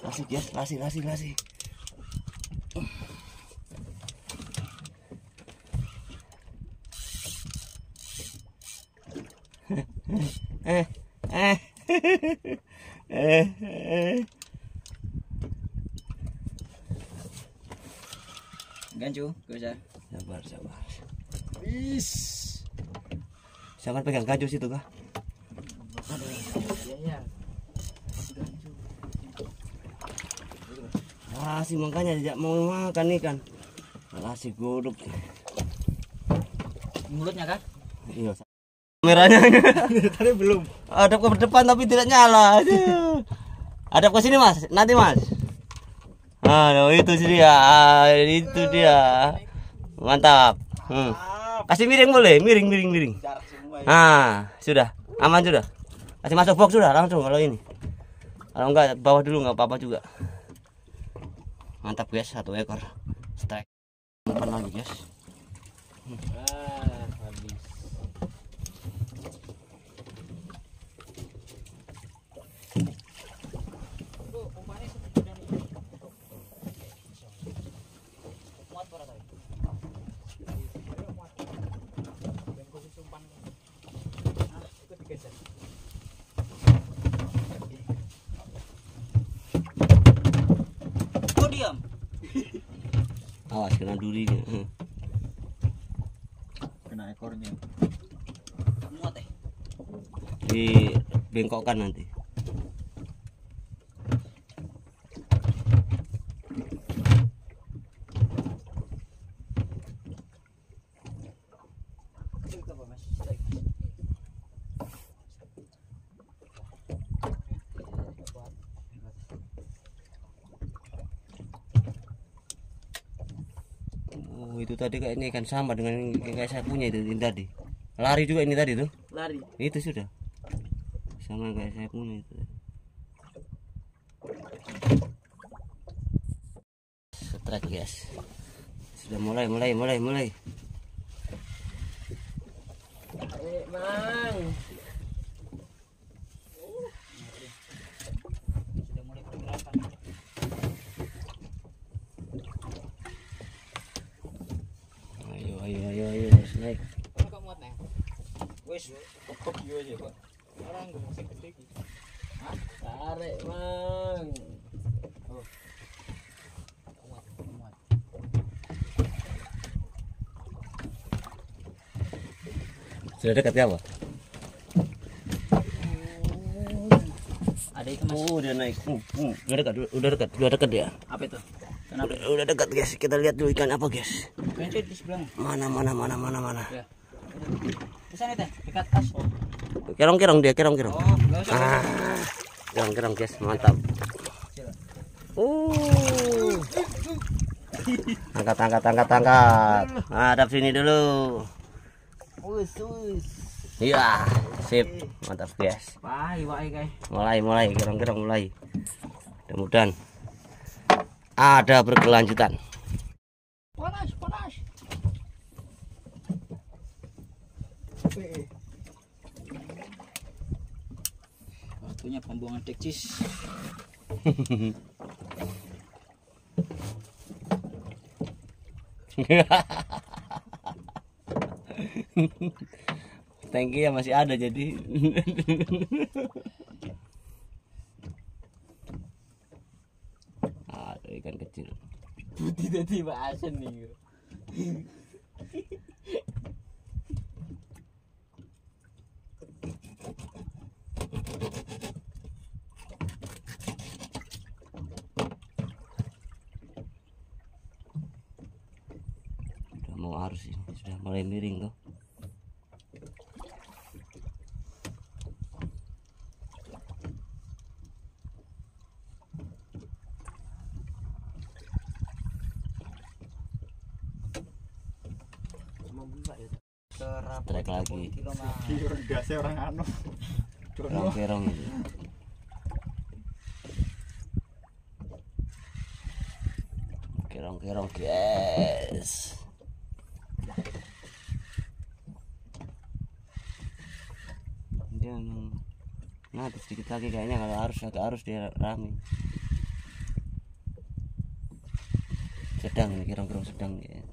Lasi, guys, lasi, lasi, lasi. Eh, eh, eh, eh. gancu usah Sabar, sabar. Is. Jangan pegang gajus itu kah? Lasi makanya tidak mau makan ikan. Lasi godok. mulutnya kan Iya. Merahnya Tadi belum. hadap ke depan tapi tidak nyala. Aduh. Hadap ke sini mas, nanti mas. Aduh itu sih dia, Ah, itu dia. Mantap. Hmm. Kasih miring boleh, miring, miring, miring. Nah, sudah. Aman sudah. Kasih masuk box sudah langsung kalau ini. Kalau enggak bawah dulu enggak apa-apa juga. Mantap guys, satu ekor. Strike. Lagi guys. Ah, Awas kena durinya. Hmm. Kena ekornya. muat eh Di bengkokkan nanti. Oh, itu tadi kayaknya ikan sama dengan yang kayak saya punya itu ini tadi. Lari juga ini tadi tuh. lari Itu sudah. Sama kayak saya punya itu. Strike guys. Sudah mulai mulai mulai mulai. eh bang sudah mulai pergerakan Ayo ayo ayo ayo naik. kok muat nih wes Kok iya aja, Pak. Ora Tarik, Mang. Sudah dekat ya, Pak? Ada itu, Mas. Oh, dia naik. Uh, uh, udah dekat, udah dekat, udah dekat ya. Apa itu? Kenapa? Udah, udah dekat, guys. Kita lihat dulu ikan apa, guys. Pencet di sebelah. Mana, mana, mana, mana, mana. Ya. Di sana, Teh. Dekat tas. Oh, Kerong-kerong dia, kerong-kerong. usah. Ah, kerong-kerong, guys. Mantap. Uh. Angkat, angkat, angkat, angkat. Hadap sini dulu. Us, us. Iya, sip. Mantap, guys. Wah, iwak guys. mulai mulai kira-kira mulai mudah-mudahan ada berkelanjutan Waktunya pembuangan tekcis. tangki ya masih ada jadi ada ikan kecil Tiba-tiba asen nih. udah mau arus ini sudah mulai miring tuh. Trek lagi. Biasa orang anu. kerong-kerong itu. Kerong-kerong guys dia emang nah sedikit lagi kayaknya kalau harus agak harus dia rame sedang ini kerong-kerong sedang ya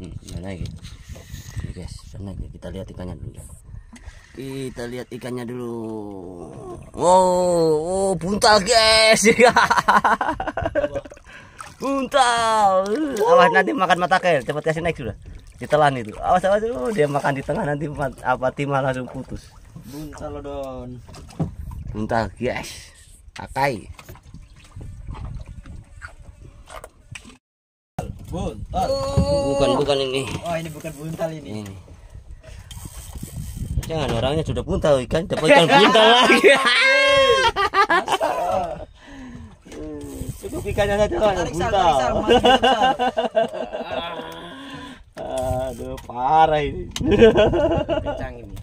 Hmm, ya. Ini guys, ya. Kita lihat ikannya dulu. Kita lihat ikannya dulu. Wow, oh, buntal guys. buntal. Awas nanti makan mata kail. Cepat kasih naik sudah. Ditelan itu. Awas awas oh, dia makan di tengah nanti apa timah langsung putus. Buntal don. Buntal guys. Akai. Buntal. Bukan bukan ini. Oh, ini bukan buntal ini. Ini. Jangan orangnya sudah buntal ikan, dapat ikan buntal lagi. Cukup ikannya saja kan Tarik sal, tarik sal. Aduh, parah ini. Kencang ini.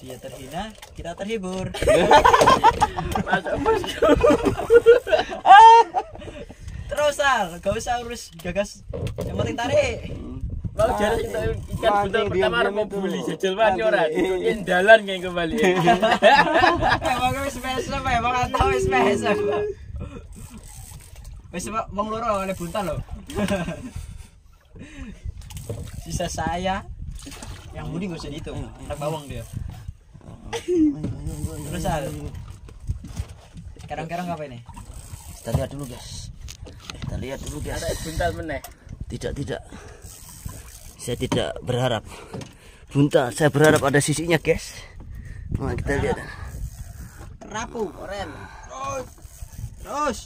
Dia terhina, kita terhibur. Terus Sal, gak usah urus gagas. Yang penting tarik. Mau jadi kita ikan buntal pertama harus mau bully jajal banget ora. Ini dalan kayak kembali. Emang wis besok, emang kan tau wis besok. Wis wong loro oleh buntal loh. Sisa saya. Yang budi gak usah dihitung, anak bawang dia. Terus Sal. Kerang-kerang apa ini? Kita lihat dulu, guys. Kita lihat dulu, guys. Ada buntal meneh. Tidak, tidak. Saya tidak berharap. Buntal, saya berharap ada sisinya, guys. Nah, kita lihat. Rapu, oren. Terus. Terus.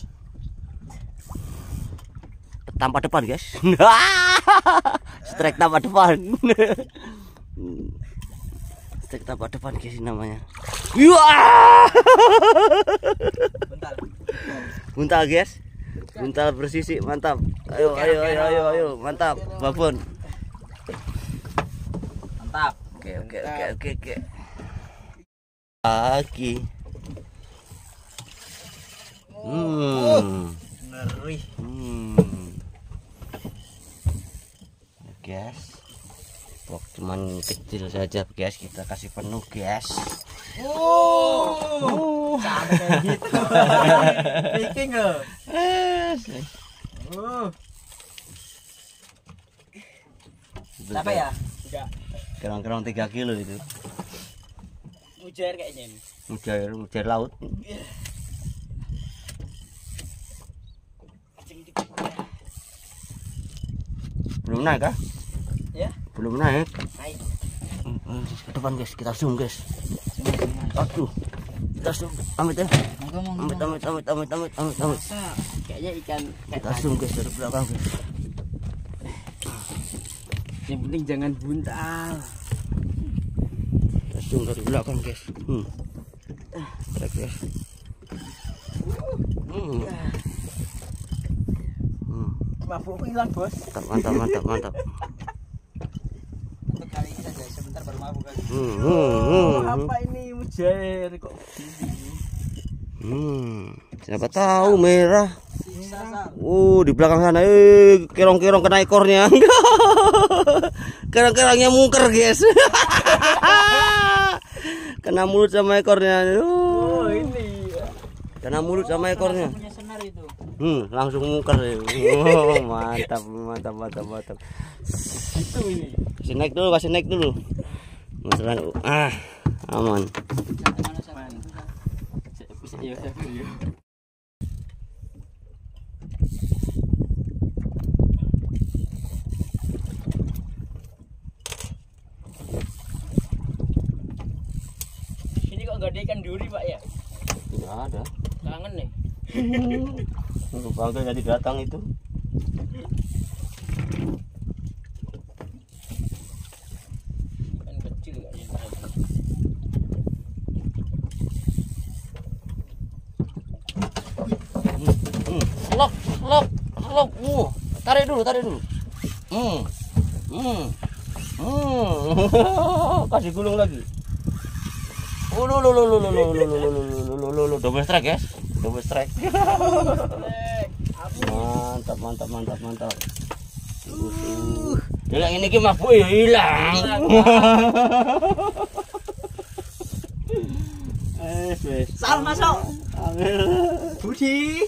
Tampak depan, guys. Strike tampak depan. Strike tampak depan, guys, namanya. Buntal. Buntal, guys. Buntal bersisik, mantap. Ayo, ayo, ayo, ayo, ayo, mantap. Babon. Mantap. Oke, oke, oke, oke, oke. Lagi. Hmm. Ngeri. Hmm. Guys. Pok cuman kecil saja, guys. Kita kasih penuh, guys. Oh. Sampai kayak gitu. Bikin loh. Eh, Oh, Itu capek ya? Enggak. Kerang-kerang 3 kilo itu. Mujair kayaknya ini. Mujair, mujair laut. Belum naik kah? Ya. Belum naik. Naik. Ke depan guys, kita zoom guys. Aduh. Kita zoom. Amit ya. Amit, amit, amit, amit, amit, amit, amit. Kayaknya ikan Kita zoom guys dari belakang guys. Yang penting jangan buntal. Kita dari belakang guys. Hmm. Trek guys. Hmm. Hmm. Mabuk hilang, Bos. Mantap, mantap, mantap, mantap. Untuk kali ini saja sebentar baru mabuk kali. Hmm, hmm, hmm, hmm. Apa ini mujair kok? Hmm. Siapa tahu merah. Uh, di belakang sana, eh, kerong-kerong kena ekornya. Kerang-kerangnya mungker, guys. kena mulut sama ekornya. Oh, Uh, ini. kena mulut sama ekornya. Hmm, langsung mungker. Oh, mantap, mantap, mantap, mantap. Itu ini. Kasih naik dulu, kasih naik dulu. Masalah, ah, aman. Bisa enggak ada ikan duri, Pak ya? Tidak ada. Kangen nih. Bangga jadi datang itu. Kayaknya. Hmm, selok, selok, selok. Uh, tarik dulu, tarik dulu. Hmm. Hmm. Hmm. Kasih gulung lagi. Oh, lo lo lo lo lo lo lo lo lo lo lo lo lo double strike guys. Double strike. mantap, mantap, mantap, mantap. Uh, hilang ini ki mabuk ya hilang. Eh. Sal masuk. Ambil. Budi.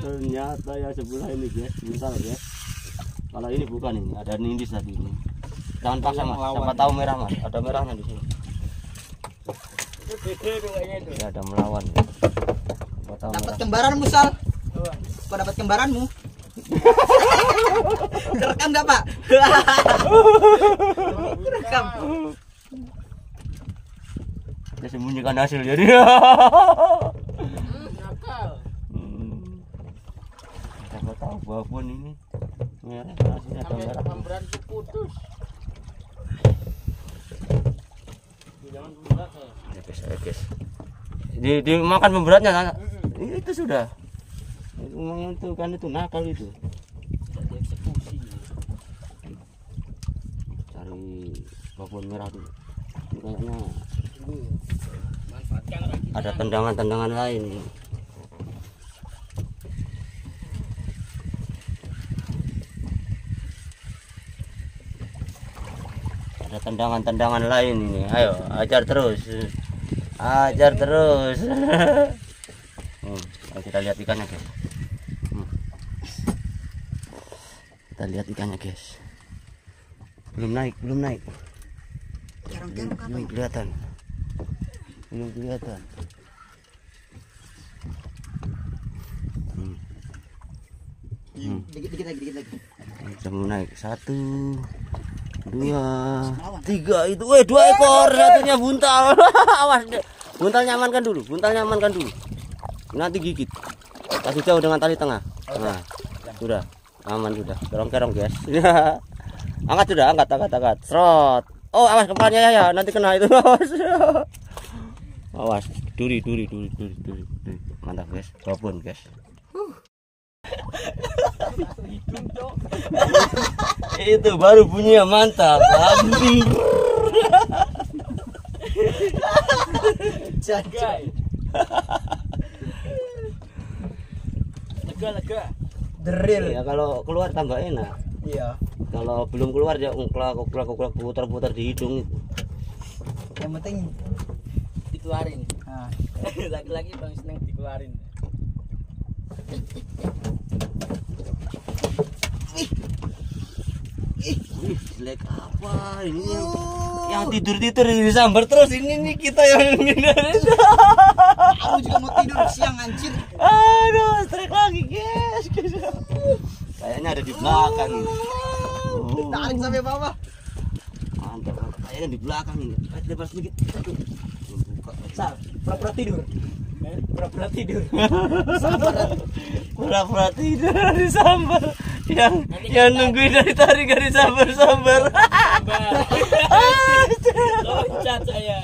Ternyata ya sebelah ini guys, bentar guys. Kalau ini bukan ini, ada nindis tadi ini. Jangan paksa mas, siapa tahu merah mas, ada merahnya di sini. Itu gede tuh kayaknya itu. Ya ada melawan. Dapat merah. kembaranmu, Sal. Kok dapat kembaranmu? Terekam enggak, Pak? Terekam. Dia sembunyikan hasil jadi. Nakal. Hmm. Siapa tahu babon ini merah, hasilnya ada Sampai merah. pemberan tuh putus. Jangan pemberat ya. Ya guys, ya guys. Di, dimakan pemberatnya Nana. Itu sudah. Itu kan itu nakal itu. Cari babon merah dulu. Ini kayaknya ada tendangan-tendangan lain Ada tendangan-tendangan lain ini. Ayo, ajar terus. Ajar terus. hmm, kita lihat ikannya, guys. Hmm. Kita lihat ikannya, guys. Belum naik, belum naik. Belum, belum kelihatan. Belum kelihatan. Hmm. Hmm. Dikit dikit lagi, dikit lagi. Udah mau naik satu, dua, tiga itu, eh dua ekor satunya buntal. Awas, buntal nyamankan dulu, buntal nyamankan dulu. Nanti gigit. Kasih jauh dengan tali tengah. Nah, sudah aman sudah. Kerong kerong guys. angkat sudah, angkat, angkat, angkat. Serot. Oh awas kepalanya ya, ya, nanti kena itu. Awas. awas, duri, duri, duri, duri, duri. duri. Mantap guys, babon guys. Itu baru bunyinya mantap anjing Jagai. Lega lega. Drill. ya kalau keluar tambah enak Iya. kalau belum keluar ya ungklak ungklak ungklak putar putar di hidung itu Yang penting Dikeluarin. Nah, lagi-lagi bang seneng dikeluarin. Ih, jelek apa ini yang yang tidur tidur di sambar terus ini nih kita yang ngindarin. Aku juga mau tidur siang anjir. Aduh, strike lagi guys. guys. Kayaknya ada di belakang ini. Oh, Tarik sampai bawah. mantap. Kayaknya di belakang ini. Lebar sedikit. Aduh. Buka. Pura-pura tidur. Pura-pura tidur. Pura-pura tidur di sambar. Yang yang nungguin dari tadi gak disambar sambar. Loncat saya.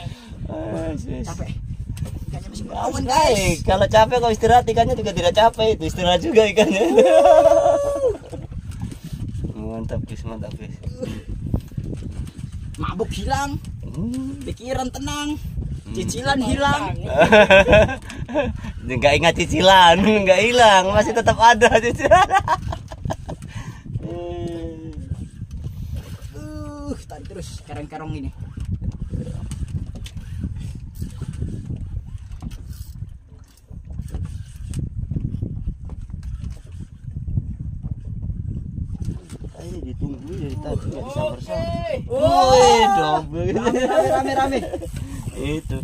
Capek. Awan guys. Kalau capek kalau istirahat ikannya juga tidak capek itu istirahat juga ikannya. mantap guys, mantap guys. Mabuk hilang, Hmm. pikiran tenang, cicilan hilang. Nggak ingat cicilan, nggak hilang, masih tetap ada cicilan. Uh, tarik terus karang-karong ini. Ayo ditunggu dari tadi nggak disambar sambar. Oh, Wih, double. rame rame rame. Itu.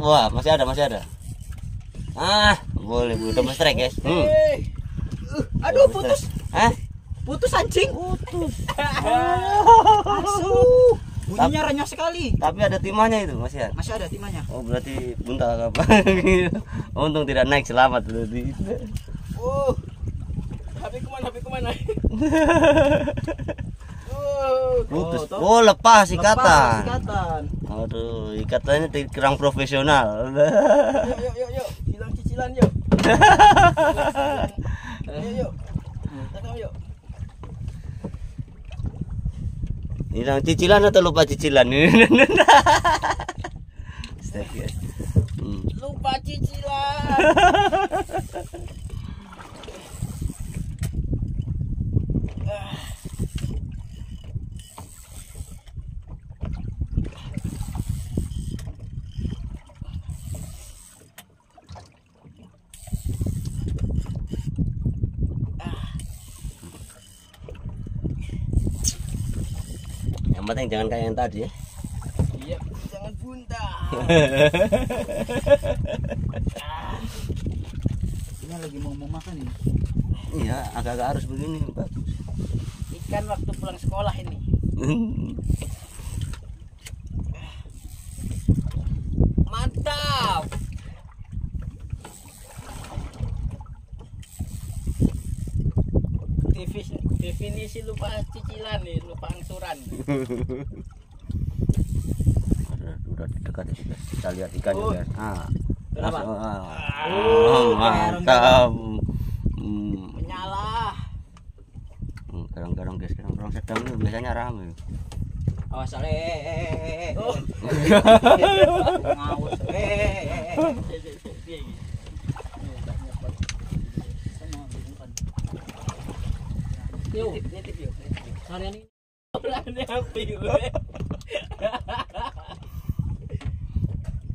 Wah, masih ada, masih ada. Ah, boleh, bu. Double strike, guys. Hmm. Eh, uh, aduh putus, Hah? putus anjing. Putus. Asuh. Bunyinya renyah sekali. Tapi ada timahnya itu, masih ada. Masih ada timahnya. Oh, berarti buntal apa? Untung tidak naik selamat berarti. Oh, HP ke mana? HP ke mana? Oh, Putus. toh. Oh, lepas Lepas ikatan. ikatan. Aduh, ikatannya kurang profesional. Yuk, yuk, yuk, yuk. Hilang cicilan yuk. Yuk. Datang yuk. Hilang cicilan atau lupa cicilan? Astaga. Hmm. Lupa cicilan. Yang penting jangan kayak yang tadi ya. Iya, jangan buntah. Ini lagi mau mau makan ini. Iya, agak-agak harus begini, bagus. Ikan waktu pulang sekolah ini. Mantap. Definisi, definisi lupa cicilan nih, lupa angsuran. udah, udah dekat ya. Kita lihat ikannya, Oh. Ah. Kenapa? Langsung, ah. Oh, mantap. Hmm. Menyala. Hmm, Garang-garang guys, garang-garang sedang itu biasanya rame. Awas ale. eh, eh, eh, eh. Oh. Eh, eh, eh, Yo, nitip yo. Sarian ini.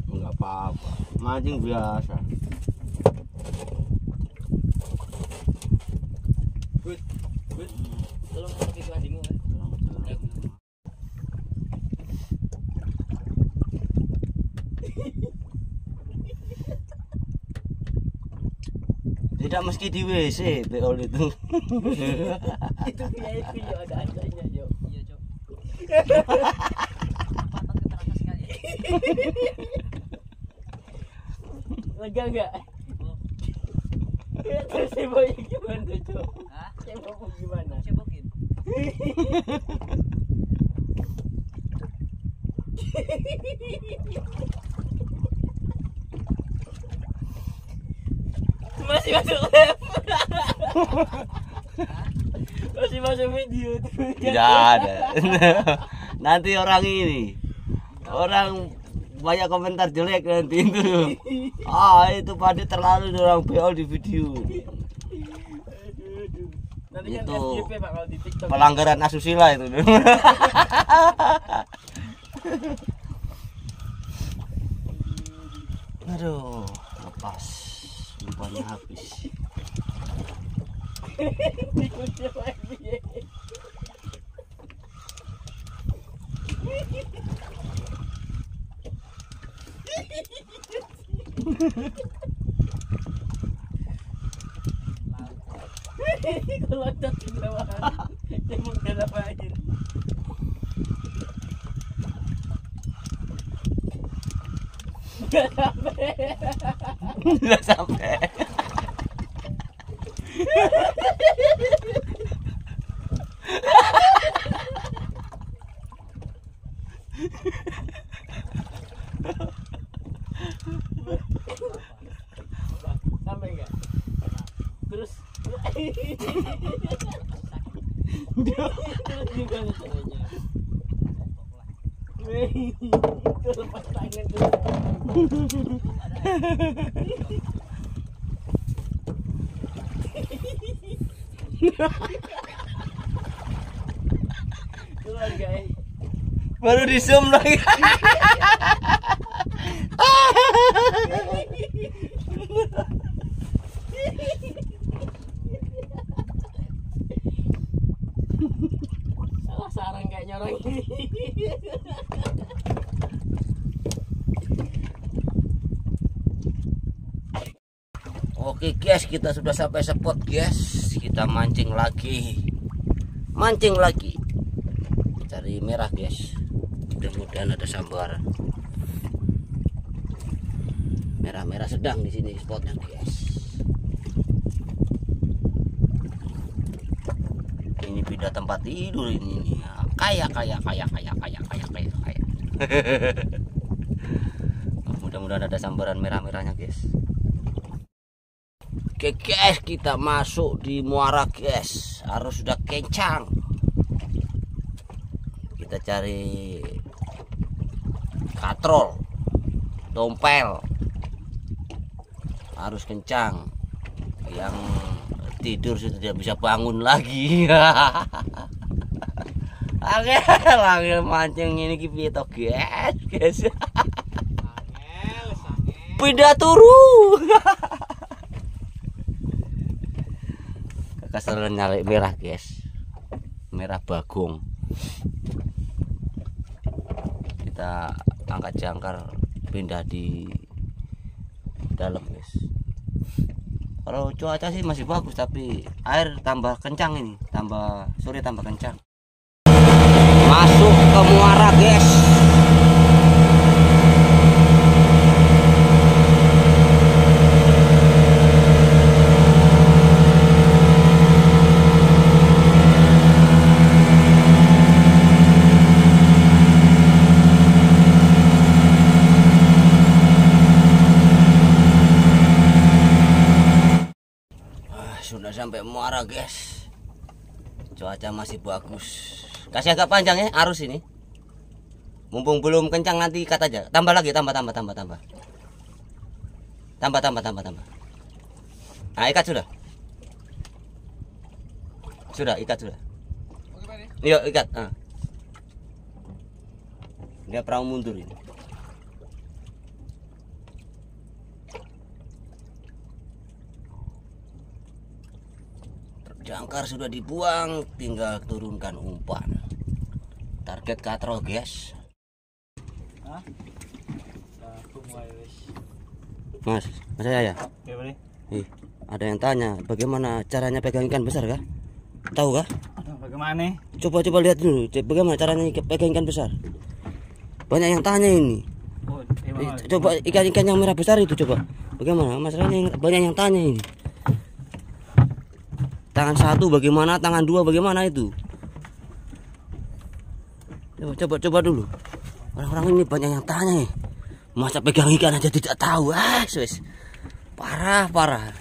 Enggak apa-apa. Mancing biasa. Tolong pakai keladingmu. Tidak meski di WC, beol itu. Itu VIP yo ada adanya yo. Iya, Cok. Lega enggak? Terus saya mau gimana, Cok? Gimana? Cebokin. Masih masuk live. Masih masuk video. Tidak ada. nanti orang ini, orang banyak komentar jelek nanti itu. Ah itu pada terlalu orang beol di video. Nanti kan Itu. FYP Pak kalau di TikTok. Pelanggaran asusila itu. Aduh, lepas. Warna habis. Kalau tak tinggal, dia menggerak air. Sampai Baru di zoom lagi. Salah sarang kayaknya orang ini. Oke guys, kita sudah sampai spot guys. Kita mancing lagi. Mancing lagi. Cari merah guys. Mudah-mudahan ada sambaran. Merah-merah sedang di sini spotnya guys. Ini pindah tempat tidur ini nih. Kaya kaya kaya kaya kaya kaya kaya kaya. Mudah-mudahan ada sambaran merah-merahnya guys. Oke guys, kita masuk di muara guys. Harus sudah kencang. Kita cari katrol, dompel. Harus kencang. Yang tidur sudah tidak bisa bangun lagi. Oke, lagi mancing ini kita guys, guys. Pindah turu. keseruan nyari merah guys merah bagong kita angkat jangkar pindah di dalam guys. Kalau cuaca sih masih bagus tapi air tambah kencang ini tambah sore tambah kencang. Masuk ke muara guys Ah, sudah sampai muara guys. Cuaca masih bagus. Kasih agak panjang ya arus ini. Mumpung belum kencang nanti ikat aja. Tambah lagi tambah tambah tambah tambah. Tambah tambah tambah tambah. Nah ikat sudah. Sudah ikat sudah. Yuk ikat. Ah. dia perahu mundur ini jangkar sudah dibuang tinggal turunkan umpan. Target katrol guys. Mas. Mas. Saya ya Ya. Ih, ada yang tanya bagaimana caranya pegang ikan besar kah? Tahu kah? Bagaimana? coba coba lihat dulu bagaimana caranya pegang ikan besar? Banyak yang tanya ini. Oh, coba ikan-ikan yang merah besar itu coba. Bagaimana? Masalahnya banyak yang tanya ini tangan satu bagaimana tangan dua bagaimana itu? Coba coba coba dulu. Orang-orang ini banyak yang tanya nih masa pegang ikan aja tidak tahu. Ah wes parah parah.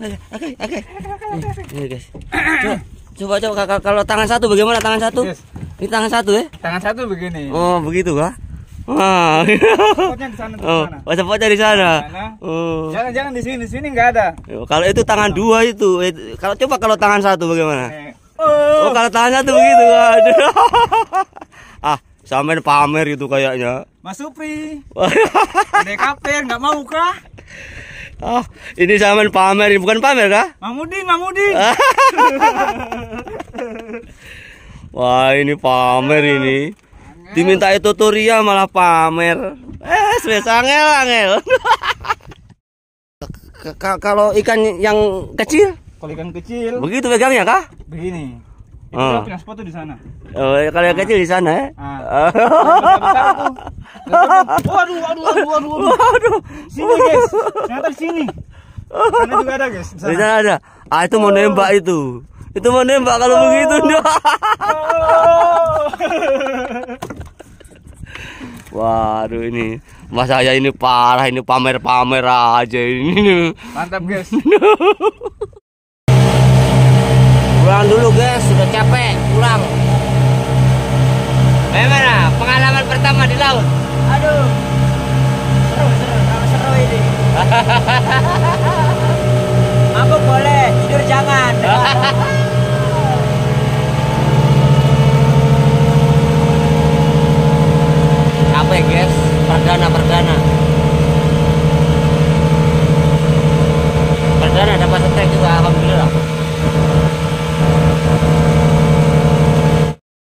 Oke oke oke. Ini guys. Coba coba coba. Kakak kalau tangan satu bagaimana? Tangan satu? Yes. ini tangan satu ya Tangan satu begini. Oh begitu kah? Wah. Spotnya di sana, Oh, oh spotnya di sana. Oh. Jangan jangan di sini, di sini nggak ada. Kalau itu tangan dua itu, itu- kalau coba kalau tangan satu bagaimana? Eh, Oh, kalau tangan satu begitu, aduh. ah, Sampean pamer itu kayaknya. Mas Supri, DKP nggak mau kah? Ah, ini sampean pamer, ini bukan pamer kah? Mamudin, Mamudin. Wah, ini pamer ini. Diminta tutorial malah pamer. Eh, angel angel. Kalau ikan yang kecil Kalau ikan kecil, begitu pegangnya kah? begini. Itu oh. punya spot tuh di sana. Oh, kalau yang kecil di sana ya. Ah. Tuh. Waduh, waduh, waduh, waduh, waduh. Waduh, Sini guys, ternyata di sini. Sana juga ada guys. Di di sana. sana ada. Ah, itu mau nembak itu. Itu mau nembak kalau begitu. Waduh ini Mas saya ini parah ini pamer-pamer aja ini. Mantap guys. Pulang dulu guys, sudah capek, pulang. Bagaimana pengalaman pertama di laut? Aduh. Seru, seru, kalau seru ini. Mabuk boleh, tidur jangan. Guys, perdana perdana. Perdana dapat setek juga alhamdulillah.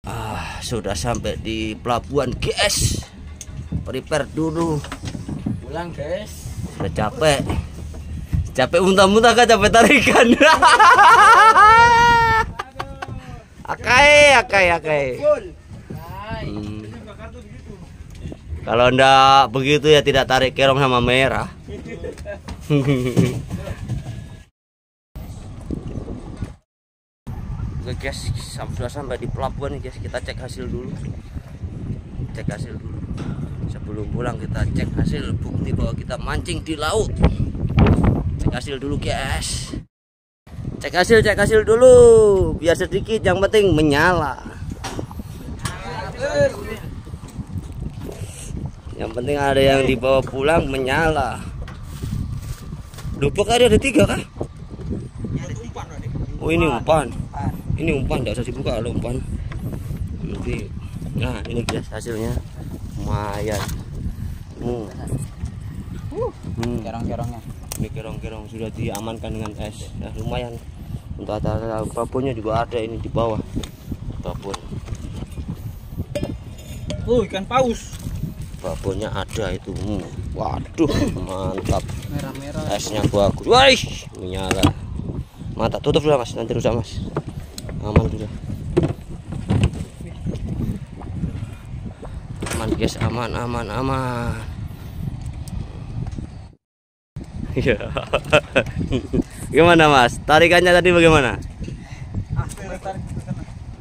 Ah, sudah sampai di pelabuhan guys. Prepare dulu. Pulang guys. Udah capek. Capek muntah-muntah kan capek tarikan. akai, akai, akai. Hmm. Kalau ndak begitu ya tidak tarik kerong sama merah. Oke guys, sudah sampai di pelabuhan nih guys. Kita cek hasil dulu. Cek hasil dulu. Sebelum pulang kita cek hasil bukti bahwa kita mancing di laut. Cek hasil dulu guys. Cek hasil, cek hasil dulu. Biar sedikit, yang penting menyala. Yang penting ada yang dibawa pulang menyala. Lubuk ada ada tiga kan? Oh ini umpan. Ini umpan, tidak usah dibuka kalau umpan. Nanti, nah ini guys hasilnya lumayan. Hmm. Hmm. Kerong-kerongnya. Ini kerong-kerong sudah diamankan dengan es. Ya lumayan. Untuk atas babonnya juga ada ini di bawah. Babon. Oh, ikan paus. Babonnya ada itu. Waduh, mantap. Merah-merah. Esnya bagus. Wah, menyala. Mantap, tutup sudah mas, nanti rusak mas. Aman sudah. Aman guys, aman, aman, aman. Iya. gimana mas? Tarikannya tadi bagaimana?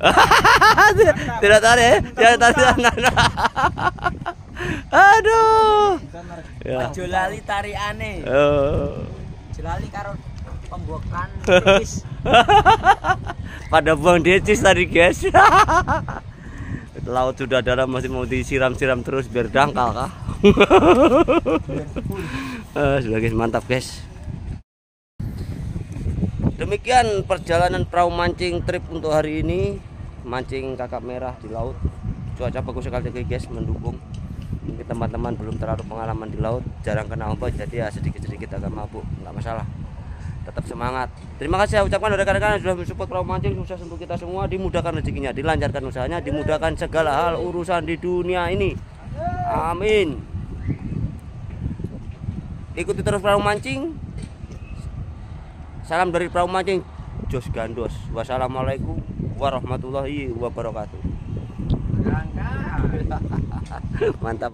Tidak tarik, ya? tidak tarik sana. Aduh. Ya. Jolali tari aneh. Oh. Jolali karo pembokan pada buang decis tadi guys laut sudah dalam masih mau disiram-siram terus biar dangkal kah Eh, sudah guys mantap guys demikian perjalanan perahu mancing trip untuk hari ini mancing kakap merah di laut cuaca bagus sekali guys mendukung mungkin teman-teman belum terlalu pengalaman di laut jarang kena ombak jadi ya sedikit-sedikit agak mabuk nggak masalah tetap semangat. Terima kasih saya ucapkan rekan-rekan sudah mensupport perahu mancing sukses untuk kita semua dimudahkan rezekinya, dilancarkan usahanya, dimudahkan segala hal urusan di dunia ini. Amin. Ikuti terus perahu mancing. Salam dari perahu mancing Jos Gandos. Wassalamualaikum warahmatullahi wabarakatuh. Mantap. mantap.